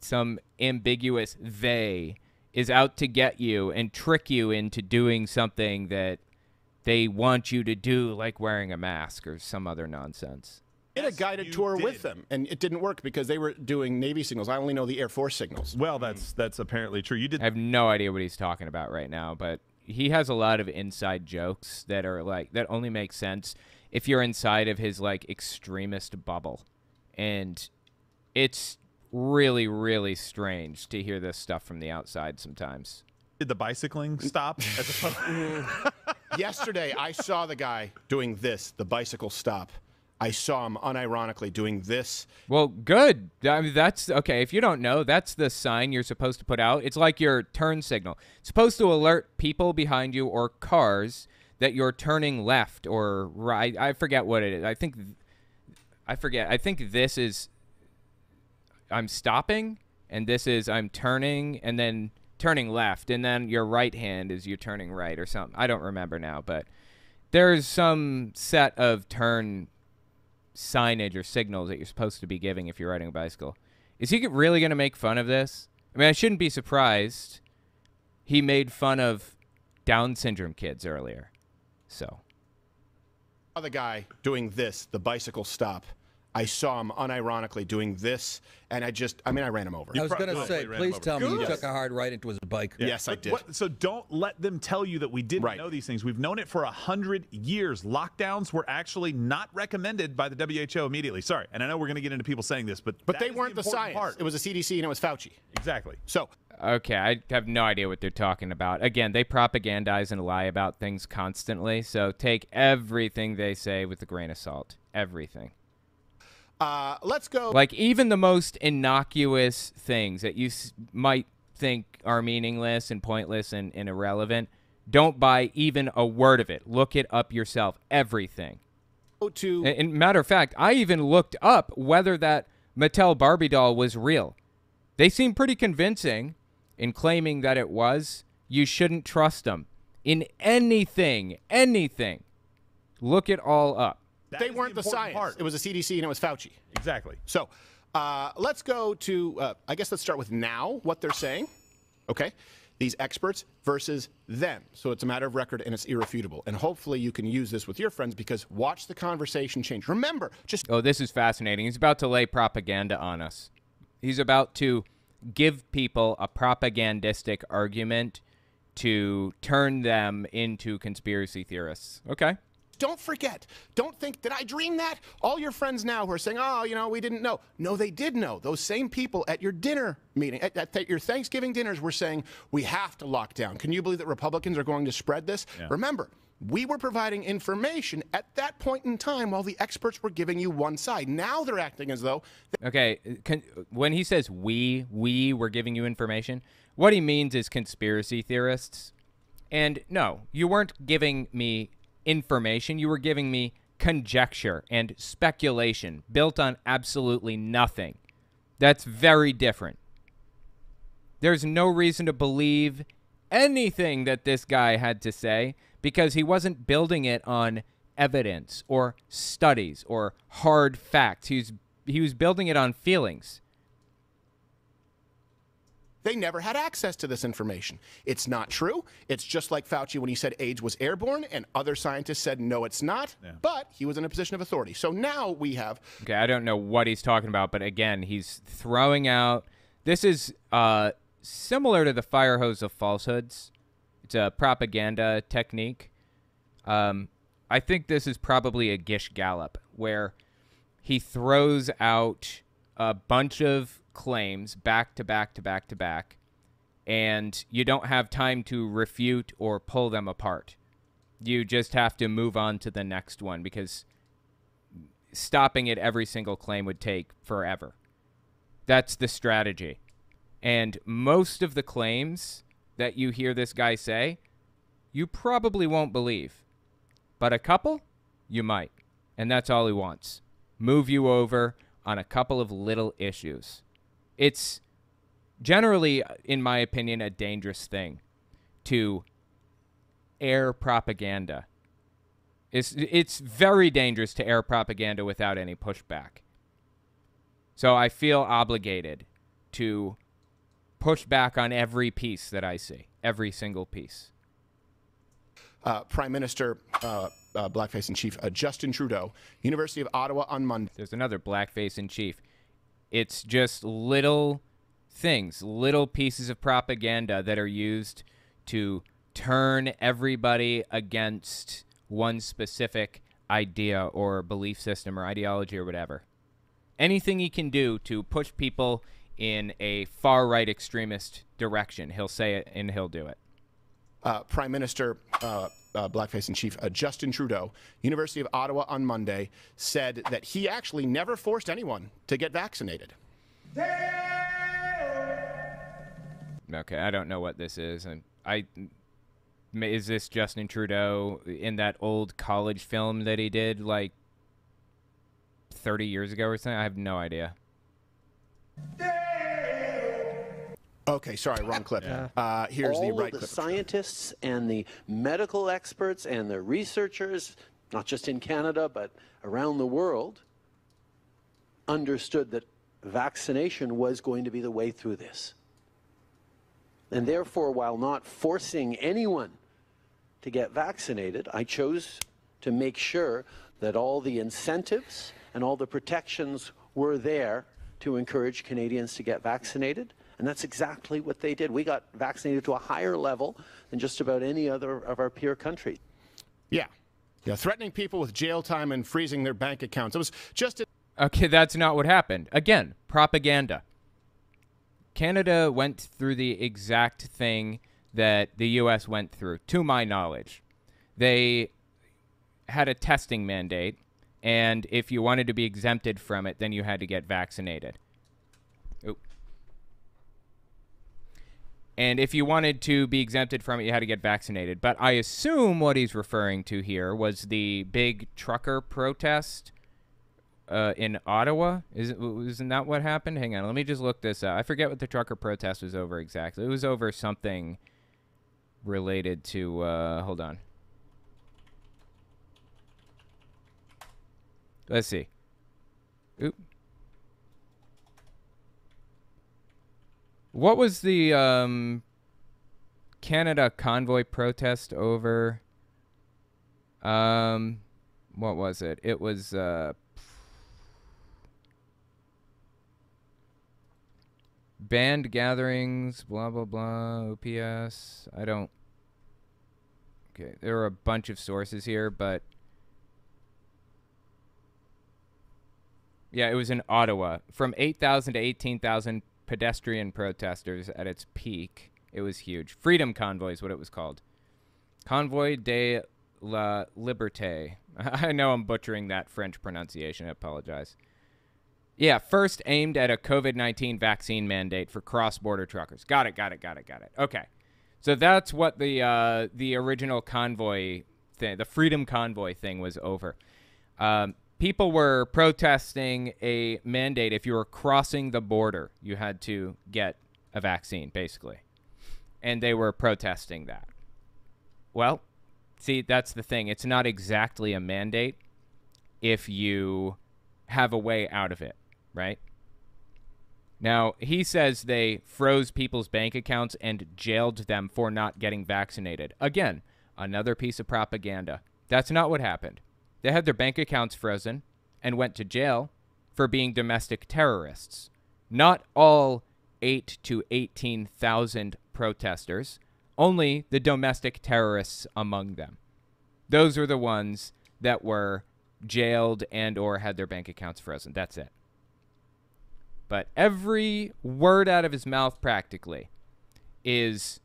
some ambiguous they is out to get you and trick you into doing something that they want you to do, like wearing a mask or some other nonsense. Did a guided tour with them, and it didn't work because they were doing Navy signals. I only know the Air Force signals. Well, that's that's apparently true. You did. I have no idea what he's talking about right now, but he has a lot of inside jokes that are like that only make sense if you're inside of his like extremist bubble. And it's really really strange to hear this stuff from the outside sometimes. Did the bicycling stop? As Yesterday, I saw the guy doing this, the bicycle stop. I saw him unironically doing this. Well, good. I mean, that's okay. If you don't know, that's the sign you're supposed to put out. It's like your turn signal. It's supposed to alert people behind you or cars that you're turning left or right. I forget what it is. I think I forget. I think this is I'm stopping and this is I'm turning and then turning left and then your right hand is you're turning right or something. I don't remember now, but there's some set of turn signage or signals that you're supposed to be giving if you're riding a bicycle. Is he really going to make fun of this? I mean, I shouldn't be surprised. He made fun of Down syndrome kids earlier. So, the guy doing this, the bicycle stop. I saw him unironically doing this, and I just, I mean, I ran him over. I was going to say, please tell me you Good. took a hard right into his bike. Yes, I did. what- so don't let them tell you that we didn't Right. know these things. We've known it for a hundred years. Lockdowns were actually not recommended by the WHO immediately. Sorry, and I know we're going to get into people saying this, but But they weren't the, important science. part. It was the CDC and it was Fauci. exactly. So, Okay, I have no idea what they're talking about. Again, they propagandize and lie about things constantly, so take everything they say with a grain of salt. Everything. Uh, let's go. Like even the most innocuous things that you s- might think are meaningless and pointless and, and irrelevant, don't buy even a word of it. Look it up yourself. Everything. to And, and matter of fact, I even looked up whether that Mattel Barbie doll was real. They seem pretty convincing in claiming that it was. You shouldn't trust them in anything, anything. Look it all up. That they weren't the, important science. part. It was the CDC and it was Fauci. exactly. So, uh, let's go to, uh, I guess let's start with now, what they're saying. Okay? These experts versus them. So it's a matter of record and it's irrefutable. And hopefully you can use this with your friends because watch the conversation change. Remember, just Oh, this is fascinating. He's about to lay propaganda on us. He's about to give people a propagandistic argument to turn them into conspiracy theorists. Okay. Don't forget. Don't think, did I dream that? All your friends now who are saying, oh, you know, we didn't know. No, they did know. Those same people at your dinner meeting, at, at your Thanksgiving dinners were saying, we have to lock down. Can you believe that Republicans are going to spread this? Remember, we were providing information at that point in time while the experts were giving you one side. Now they're acting as though Okay, con- when he says we, we were giving you information, what he means is conspiracy theorists. And no, you weren't giving me information, you were giving me conjecture and speculation built on absolutely nothing. That's very different. There's no reason to believe anything that this guy had to say because he wasn't building it on evidence or studies or hard facts. He was he was building it on feelings. They never had access to this information. It's not true. It's just like Fauci when he said AIDS was airborne, and other scientists said no, it's not. But he was in a position of authority. So now we have Okay, I don't know what he's talking about, but again, he's throwing out. This is uh, similar to the fire hose of falsehoods. It's a propaganda technique. Um, I think this is probably a Gish Gallop, where he throws out a bunch of claims back to back to back to back, and you don't have time to refute or pull them apart. You just have to move on to the next one because stopping at every single claim would take forever. That's the strategy. And most of the claims that you hear this guy say, you probably won't believe. But a couple, you might. And that's all he wants. Move you over on a couple of little issues. It's generally, in my opinion, a dangerous thing to air propaganda. It's it's very dangerous to air propaganda without any pushback. So I feel obligated to push back on every piece that I see, every single piece. uh, Prime Minister, uh, uh, Blackface in Chief uh, Justin Trudeau, University of Ottawa on Monday. There's another blackface in chief. It's just little things, little pieces of propaganda that are used to turn everybody against one specific idea or belief system or ideology or whatever. Anything he can do to push people in a far right extremist direction, he'll say it and he'll do it. Uh, Prime Minister, uh, uh, Blackface in Chief uh, Justin Trudeau, University of Ottawa on Monday, said that he actually never forced anyone to get vaccinated. Okay, I don't know what this is, and I is this Justin Trudeau in that old college film that he did like thirty years ago or something? I have no idea. Okay, sorry, wrong clip. Uh, here's all the of right the clip. scientists and the medical experts and the researchers, not just in Canada but around the world, understood that vaccination was going to be the way through this. And therefore, while not forcing anyone to get vaccinated, I chose to make sure that all the incentives and all the protections were there to encourage Canadians to get vaccinated. And that's exactly what they did. We got vaccinated to a higher level than just about any other of our peer countries. Yeah. Yeah, threatening people with jail time and freezing their bank accounts. It was just. Okay, that's not what happened. Again, propaganda. Canada went through the exact thing that the U.S. went through, to my knowledge. They had a testing mandate, and if you wanted to be exempted from it, then you had to get vaccinated. Oop. And if you wanted to be exempted from it, you had to get vaccinated. But I assume what he's referring to here was the big trucker protest uh, in Ottawa. Is isn't that what happened? Hang on, let me just look this up. I forget what the trucker protest was over exactly. It was over something related to. Uh, hold on. Let's see. Oop. What was the um, Canada convoy protest over? Um, what was it? It was uh, band gatherings, blah blah blah. OPS. I don't. Okay, there are a bunch of sources here, but yeah, it was in Ottawa. From eight thousand to eighteen thousand pedestrian protesters at its peak. It was huge. Freedom Convoy is what it was called. Convoy de la Liberté. I know I'm butchering that French pronunciation. I apologize. Yeah, first aimed at a COVID 19 vaccine mandate for cross border truckers. Got it, got it, got it, got it. Okay. So that's what the uh, the original convoy thing, the Freedom Convoy thing was over. Um, people were protesting a mandate if you were crossing the border, you had to get a vaccine, basically. And they were protesting that. Well, see, that's the thing. It's not exactly a mandate if you have a way out of it, right? Now, he says they froze people's bank accounts and jailed them for not getting vaccinated. Again, another piece of propaganda. That's not what happened. They had their bank accounts frozen and went to jail for being domestic terrorists. Not all 8 to 18,000 protesters, only the domestic terrorists among them. Those were the ones that were jailed and or had their bank accounts frozen. That's it. But every word out of his mouth practically is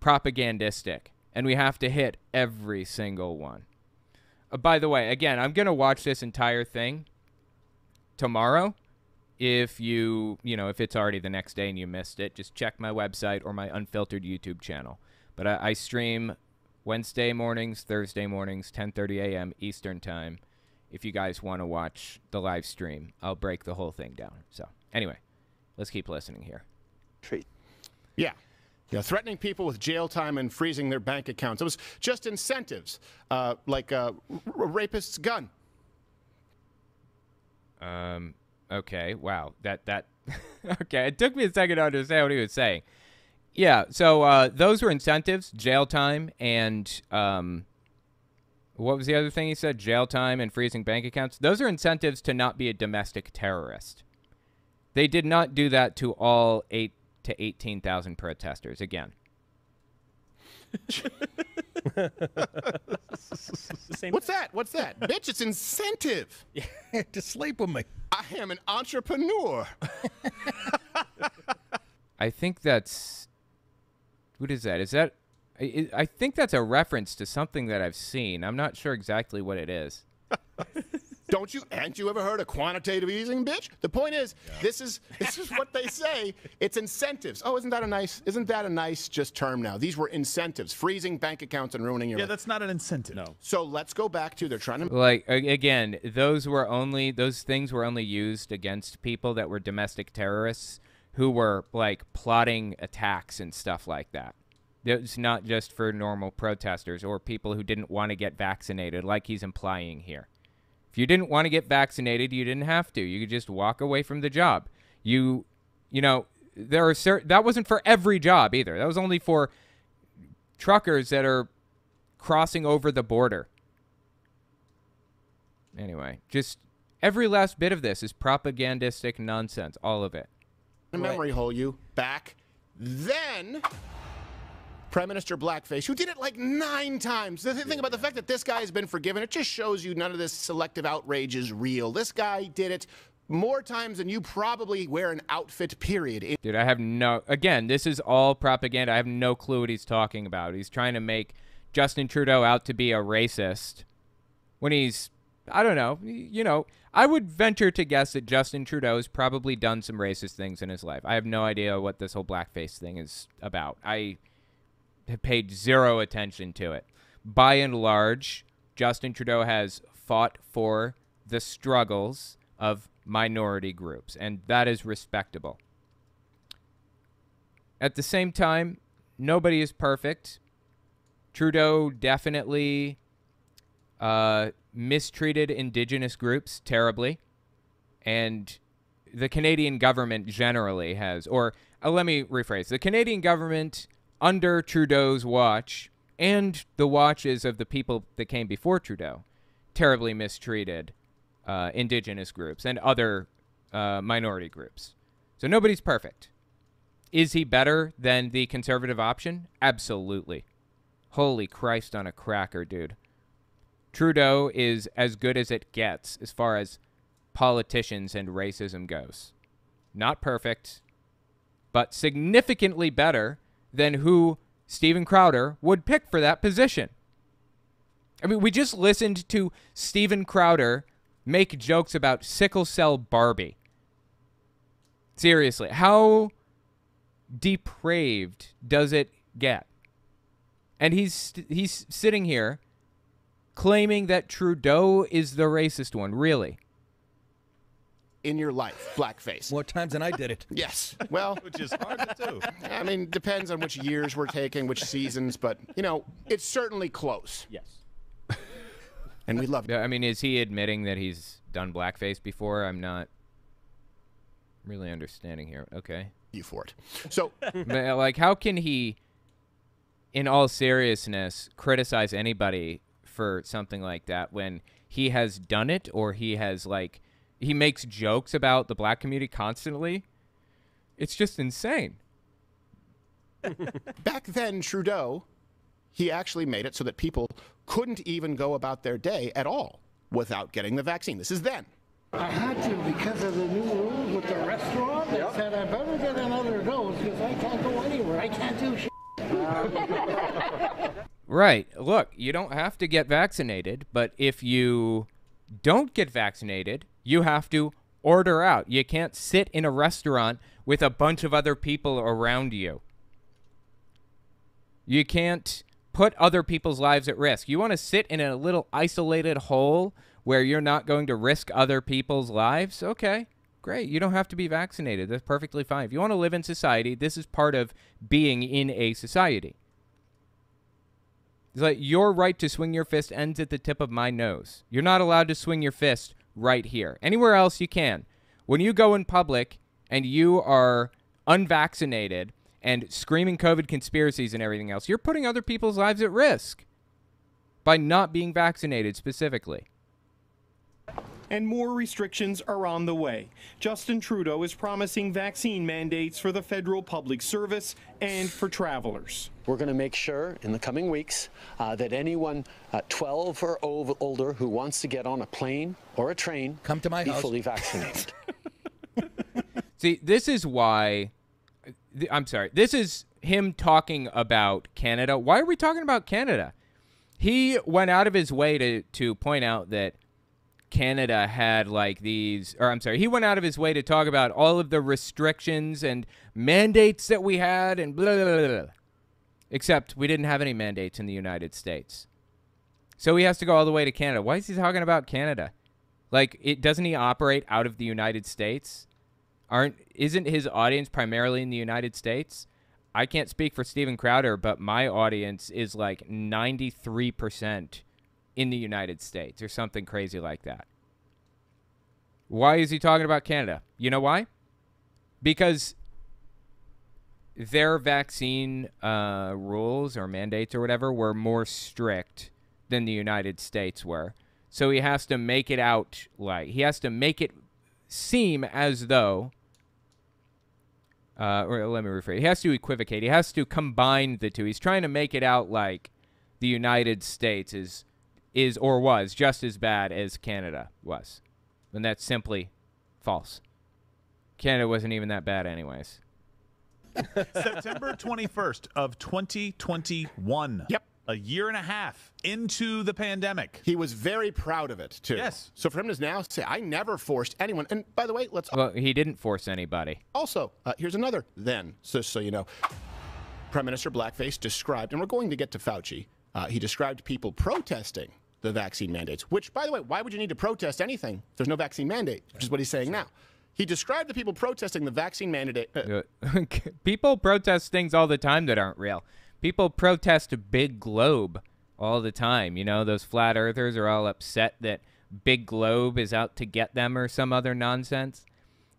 propagandistic, and we have to hit every single one. Uh, by the way, again, I'm going to watch this entire thing tomorrow. If you, you know, if it's already the next day and you missed it, just check my website or my unfiltered YouTube channel. But I, I stream Wednesday mornings, Thursday mornings, 10:30 a.m. Eastern time. If you guys want to watch the live stream, I'll break the whole thing down. So, anyway, let's keep listening here. Treat. Yeah. Yeah, threatening people with jail time and freezing their bank accounts. It was just incentives, uh, like a rapist's gun. Um. Okay. Wow. That that. okay. It took me a second to understand what he was saying. Yeah. So uh, those were incentives: jail time and um. What was the other thing he said? Jail time and freezing bank accounts. Those are incentives to not be a domestic terrorist. They did not do that to all eight to 18,000 protesters again. What's that? What's that? Bitch, it's incentive. to sleep with me. I am an entrepreneur. I think that's. What is that? Is that. I, I think that's a reference to something that I've seen. I'm not sure exactly what it is. Don't you? Hadn't you ever heard of quantitative easing, bitch? The point is, yeah. this is this is what they say. It's incentives. Oh, isn't that a nice? Isn't that a nice just term now? These were incentives, freezing bank accounts and ruining your. Yeah, life. that's not an incentive. No. So let's go back to they're trying to. Like again, those were only those things were only used against people that were domestic terrorists who were like plotting attacks and stuff like that. It's not just for normal protesters or people who didn't want to get vaccinated, like he's implying here. If you didn't want to get vaccinated, you didn't have to. You could just walk away from the job. You, you know, there are certain that wasn't for every job either. That was only for truckers that are crossing over the border. Anyway, just every last bit of this is propagandistic nonsense. All of it. A memory hole you back. Then Prime Minister Blackface, who did it like nine times. The thing about the fact that this guy has been forgiven, it just shows you none of this selective outrage is real. This guy did it more times than you probably wear an outfit, period. Dude, I have no. Again, this is all propaganda. I have no clue what he's talking about. He's trying to make Justin Trudeau out to be a racist when he's, I don't know, you know, I would venture to guess that Justin Trudeau has probably done some racist things in his life. I have no idea what this whole blackface thing is about. I paid zero attention to it. By and large, Justin Trudeau has fought for the struggles of minority groups, and that is respectable. At the same time, nobody is perfect. Trudeau definitely uh, mistreated indigenous groups terribly, and the Canadian government generally has, or uh, let me rephrase the Canadian government under Trudeau's watch and the watches of the people that came before Trudeau terribly mistreated uh, indigenous groups and other uh, minority groups. So nobody's perfect. Is he better than the conservative option? Absolutely. Holy Christ on a cracker, dude. Trudeau is as good as it gets as far as politicians and racism goes. Not perfect, but significantly better than who Steven Crowder would pick for that position. I mean, we just listened to Steven Crowder make jokes about sickle cell Barbie. Seriously, how depraved does it get? And he's he's sitting here claiming that Trudeau is the racist one. Really? In your life, blackface. More times than I did it. Yes. Well, which is hard to do. I mean, depends on which years we're taking, which seasons, but you know, it's certainly close. Yes. And we love it. Yeah, I mean, is he admitting that he's done blackface before? I'm not really understanding here. Okay. You for it. So, But, like, how can he, in all seriousness, criticize anybody for something like that when he has done it or he has, like, he makes jokes about the black community constantly? It's just insane. back then, Trudeau, he actually made it so that people couldn't even go about their day at all without getting the vaccine. This is then. I had to because of the new rules with the restaurant. They said I better get another dose because I can't go anywhere. I can't do shit. Right. Look, you don't have to get vaccinated, but if you don't get vaccinated, you have to order out. You can't sit in a restaurant with a bunch of other people around you. You can't put other people's lives at risk. You want to sit in a little isolated hole where you're not going to risk other people's lives? Okay. Great. You don't have to be vaccinated. That's perfectly fine. If you want to live in society, this is part of being in a society. It's like your right to swing your fist ends at the tip of my nose. You're not allowed to swing your fist right here. Anywhere else you can. When you go in public and you are unvaccinated and screaming COVID conspiracies and everything else, you're putting other people's lives at risk by not being vaccinated specifically. and more restrictions are on the way. Justin Trudeau is promising vaccine mandates for the federal public service and for travelers. We're going to make sure in the coming weeks uh, that anyone uh, 12 or ov- older who wants to get on a plane or a train come to my be house. fully vaccinated. See, this is why. I'm sorry. This is him talking about Canada. Why are we talking about Canada? He went out of his way to to point out that Canada had like these, or I'm sorry, he went out of his way to talk about all of the restrictions and mandates that we had and blah, blah, blah, blah. Except we didn't have any mandates in the United States. So he has to go all the way to Canada. Why is he talking about Canada? Like, it doesn't he operate out of the United States? Aren't isn't his audience primarily in the United States? I can't speak for Steven Crowder, but my audience is like 93% in the United States or something crazy like that. Why is he talking about Canada? You know why? Because their vaccine uh, rules or mandates or whatever were more strict than the United States were. So he has to make it out like he has to make it seem as though uh, or let me rephrase. He has to equivocate. He has to combine the two. He's trying to make it out like the United States is is or was just as bad as Canada was, and that's simply false. Canada wasn't even that bad, anyways. September 21st of 2021. Yep. A year and a half into the pandemic. He was very proud of it, too. Yes. So for him to now say, I never forced anyone. And by the way, let's Well, he didn't force anybody. also, uh, here's another then, just so you know. Prime Minister Blackface described, and we're going to get to Fauci, uh, he described people protesting the vaccine mandates, which, by the way, why would you need to protest anything? if There's no vaccine mandate, which is what he's saying now. He described the people protesting the vaccine mandate. Uh, People protest things all the time that aren't real. People protest a big globe all the time. You know, those flat earthers are all upset that big globe is out to get them or some other nonsense.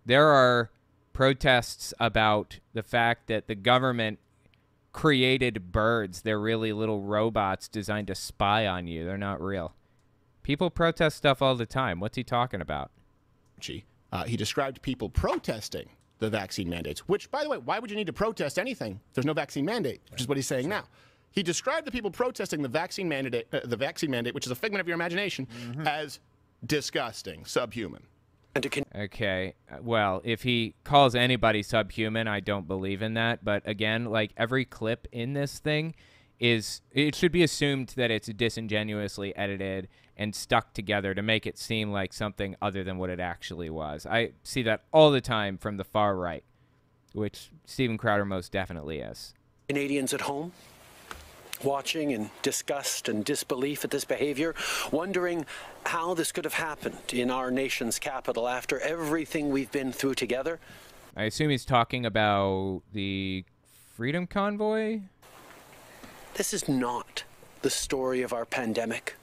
There are protests about the fact that the government created birds. They're really little robots designed to spy on you. They're not real. People protest stuff all the time. What's he talking about? Fauci, uh, he described people protesting the vaccine mandates, which, by the way, why would you need to protest anything there's no vaccine mandate, which is what he's saying now. He described the people protesting the vaccine mandate, uh, the vaccine mandate, which is a figment of your imagination, as disgusting, subhuman. Okay. uh, Well, if he calls anybody subhuman, I don't believe in that. But again, like every clip in this thing is, it should be assumed that it's disingenuously edited and stuck together to make it seem like something other than what it actually was. I see that all the time from the far right, which Steven Crowder most definitely is. Canadians at home watching in disgust and disbelief at this behavior, wondering how this could have happened in our nation's capital after everything we've been through together. I assume he's talking about the Freedom Convoy. This is not the story of our pandemic,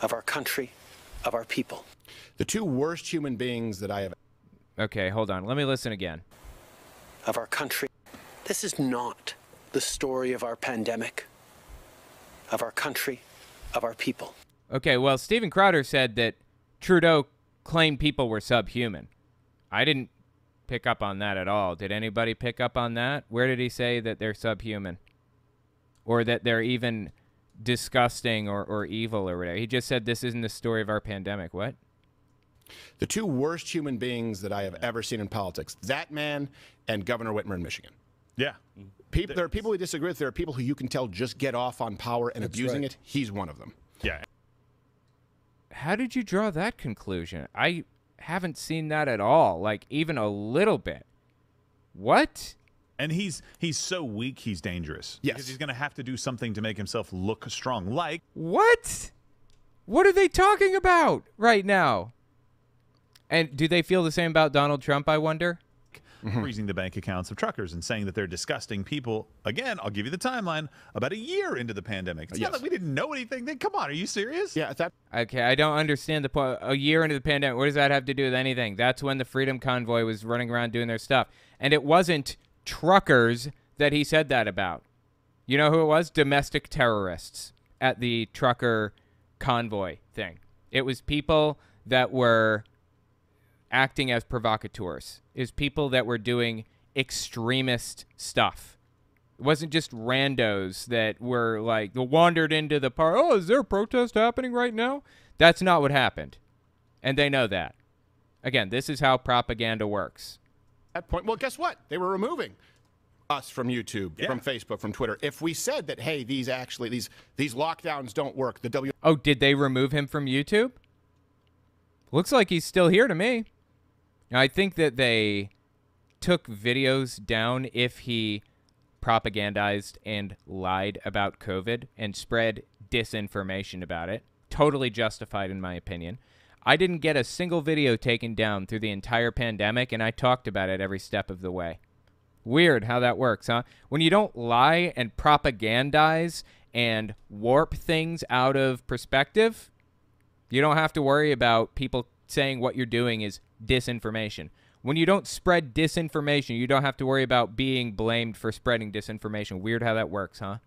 of our country, of our people. The two worst human beings that I have. Okay, hold on. Let me listen again. Of our country. This is not the story of our pandemic, of our country, of our people. Okay, well, Steven Crowder said that Trudeau claimed people were subhuman. I didn't pick up on that at all. Did anybody pick up on that? Where did he say that they're subhuman? Or that they're even disgusting or, or evil or whatever? He just said this isn't the story of our pandemic. What? The two worst human beings that I have ever seen in politics that man and Governor Whitmer in Michigan. Yeah. People, there are people who disagree with. There are people who you can tell just get off on power and That's abusing right. it. He's one of them. Yeah. How did you draw that conclusion? I haven't seen that at all, like even a little bit. What? And he's he's so weak, he's dangerous. Yes. Because he's going to have to do something to make himself look strong. Like What? What are they talking about right now? And do they feel the same about Donald Trump, I wonder? Mm-hmm. freezing the bank accounts of truckers and saying that they're disgusting people. Again, I'll give you the timeline. About a year into the pandemic, it's not Yes. that we didn't know anything. Then come on, are you serious? Yeah, that Okay, I don't understand the point. A year into the pandemic, what does that have to do with anything? That's when the Freedom Convoy was running around doing their stuff. And it wasn't truckers that he said that about. You know who it was? Domestic terrorists at the trucker convoy thing. It was people that were acting as provocateurs. Is people that were doing extremist stuff. It wasn't just randos that were like wandered into the park. Oh, is there a protest happening right now? That's not what happened, and they know that. Again, this is how propaganda works. At point, well, guess what? They were removing us from YouTube, from Facebook, from Twitter. If we said that, hey, these actually these these lockdowns don't work, the W. Oh, did they remove him from YouTube? Looks like he's still here to me. Now, I think that they took videos down if he propagandized and lied about COVID and spread disinformation about it. Totally justified, in my opinion. I didn't get a single video taken down through the entire pandemic, and I talked about it every step of the way. Weird how that works, huh? When you don't lie and propagandize and warp things out of perspective, you don't have to worry about people saying what you're doing is disinformation. When you don't spread disinformation, you don't have to worry about being blamed for spreading disinformation. Weird how that works, huh?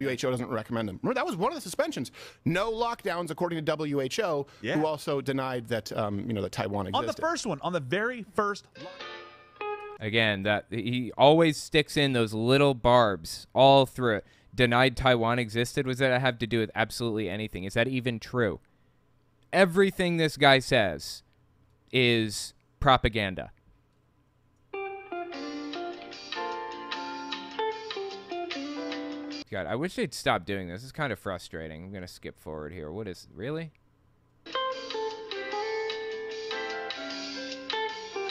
WHO doesn't recommend them. Remember, that was one of the suspensions. No lockdowns, according to WHO, Yeah. who also denied that um, you know that Taiwan existed. On the first one, on the very first. Again, that he always sticks in those little barbs all through it. Denied Taiwan existed. Was that have to do with absolutely anything? Is that even true? Everything this guy says is propaganda. God, I wish they'd stop doing this. It's kind of frustrating. I'm gonna skip forward here. What is really?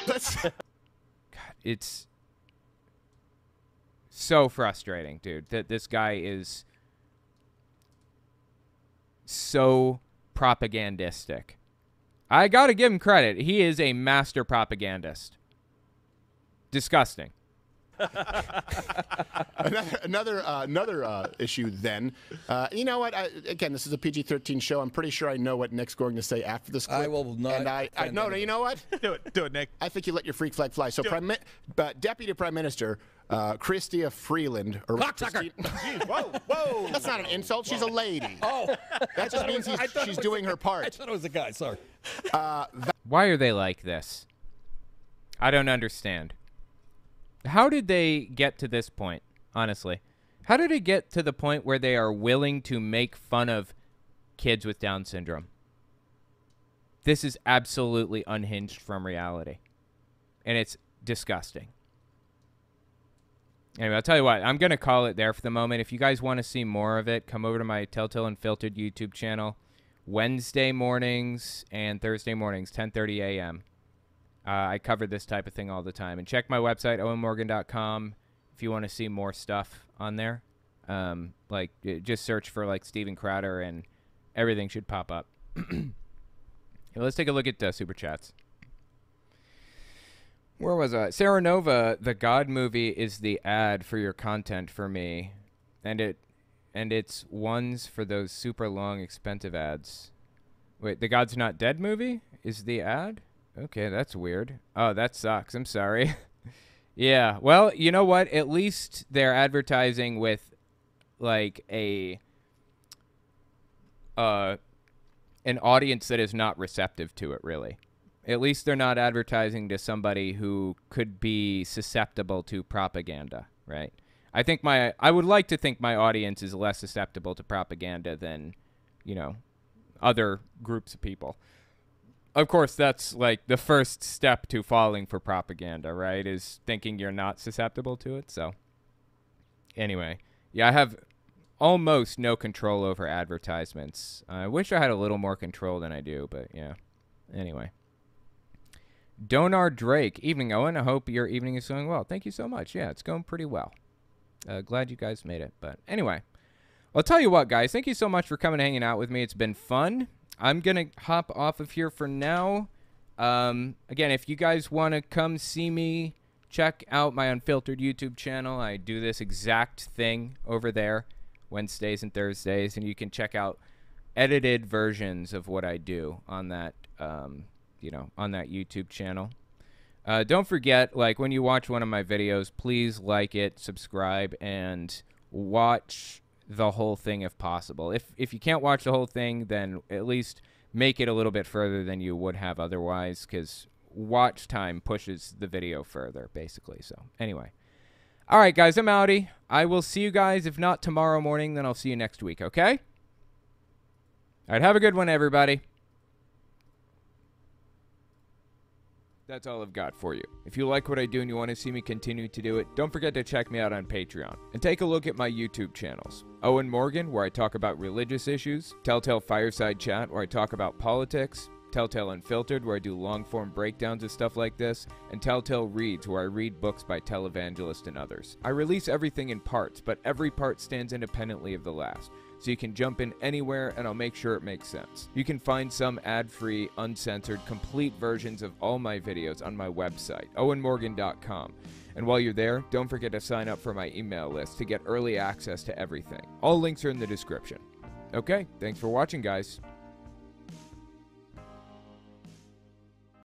God, it's so frustrating, dude. That this guy is so propagandistic. I gotta give him credit. He is a master propagandist. Disgusting. another another, uh, another uh, issue then. Uh, you know what? I, again, this is a PG-13 show. I'm pretty sure I know what Nick's going to say after this clip. I will not And I, I no, no. You know what? do it, do it, Nick. I think you let your freak flag fly. So, Prime, but Deputy Prime Minister uh, Chrystia Freeland, or Cocksucker. Christine- whoa, whoa. That's not an insult. She's a lady. Oh, That just means I he's, thought it she's doing a- her I part. thought it was a guy. Sorry. Why are they like this? I don't understand. How did they get to this point, honestly? How did it get to the point where they are willing to make fun of kids with Down syndrome? This is absolutely unhinged from reality. And it's disgusting. Anyway, I'll tell you what, I'm going to call it there for the moment. If you guys want to see more of it, come over to my Telltale Unfiltered YouTube channel. Wednesday mornings and Thursday mornings, 10:30 a.m. Uh, I cover this type of thing all the time. And check my website, owenmorgan.com, if you want to see more stuff on there. Um, like, just search for like Steven Crowder, and everything should pop up. Let's take a look at uh, super chats. Where was I? Sarah Nova, the God movie is the ad for your content for me, and it, and it's ones for those super long, expensive ads. Wait, the God's Not Dead movie is the ad? Okay, that's weird. Oh, that sucks. I'm sorry. yeah. Well, you know what? At least they're advertising with like a uh an audience that is not receptive to it really. At least they're not advertising to somebody who could be susceptible to propaganda, right? I think my I would like to think my audience is less susceptible to propaganda than, you know, other groups of people. Of course, that's like the first step to falling for propaganda, right? Is thinking you're not susceptible to it. So, anyway, yeah, I have almost no control over advertisements. I wish I had a little more control than I do, but yeah. Anyway. Donar Drake, evening, Owen. I hope your evening is going well. Thank you so much. Yeah, it's going pretty well. Uh, glad you guys made it. But anyway, I'll tell you what, guys. Thank you so much for coming and hanging out with me. It's been fun. I'm to hop off of here for now. Um, again, if you guys want to come see me, check out my unfiltered YouTube channel. I do this exact thing over there Wednesdays and Thursdays, and you can check out edited versions of what I do on that, um, you know, on that YouTube channel. Uh, don't forget, like when you watch one of my videos, please like it, subscribe, and watch the whole thing if possible. If if you can't watch the whole thing, then at least make it a little bit further than you would have otherwise, because watch time pushes the video further, basically. So anyway, all right, guys, I'm outie. I will see you guys. If not tomorrow morning, then I'll see you next week. Okay. All right, have a good one, everybody. That's all I've got for you. If you like what I do and you want to see me continue to do it, don't forget to check me out on Patreon and take a look at my YouTube channels. Owen Morgan, where I talk about religious issues, Telltale Fireside Chat, where I talk about politics, Telltale Unfiltered, where I do long form breakdowns of stuff like this, and Telltale Reads, where I read books by televangelists and others. I release everything in parts, but every part stands independently of the last so you can jump in anywhere and I'll make sure it makes sense. You can find some ad free, uncensored, complete versions of all my videos on my website, owenmorgan.com. And while you're there, don't forget to sign up for my email list to get early access to everything. All links are in the description. Okay, thanks for watching, guys.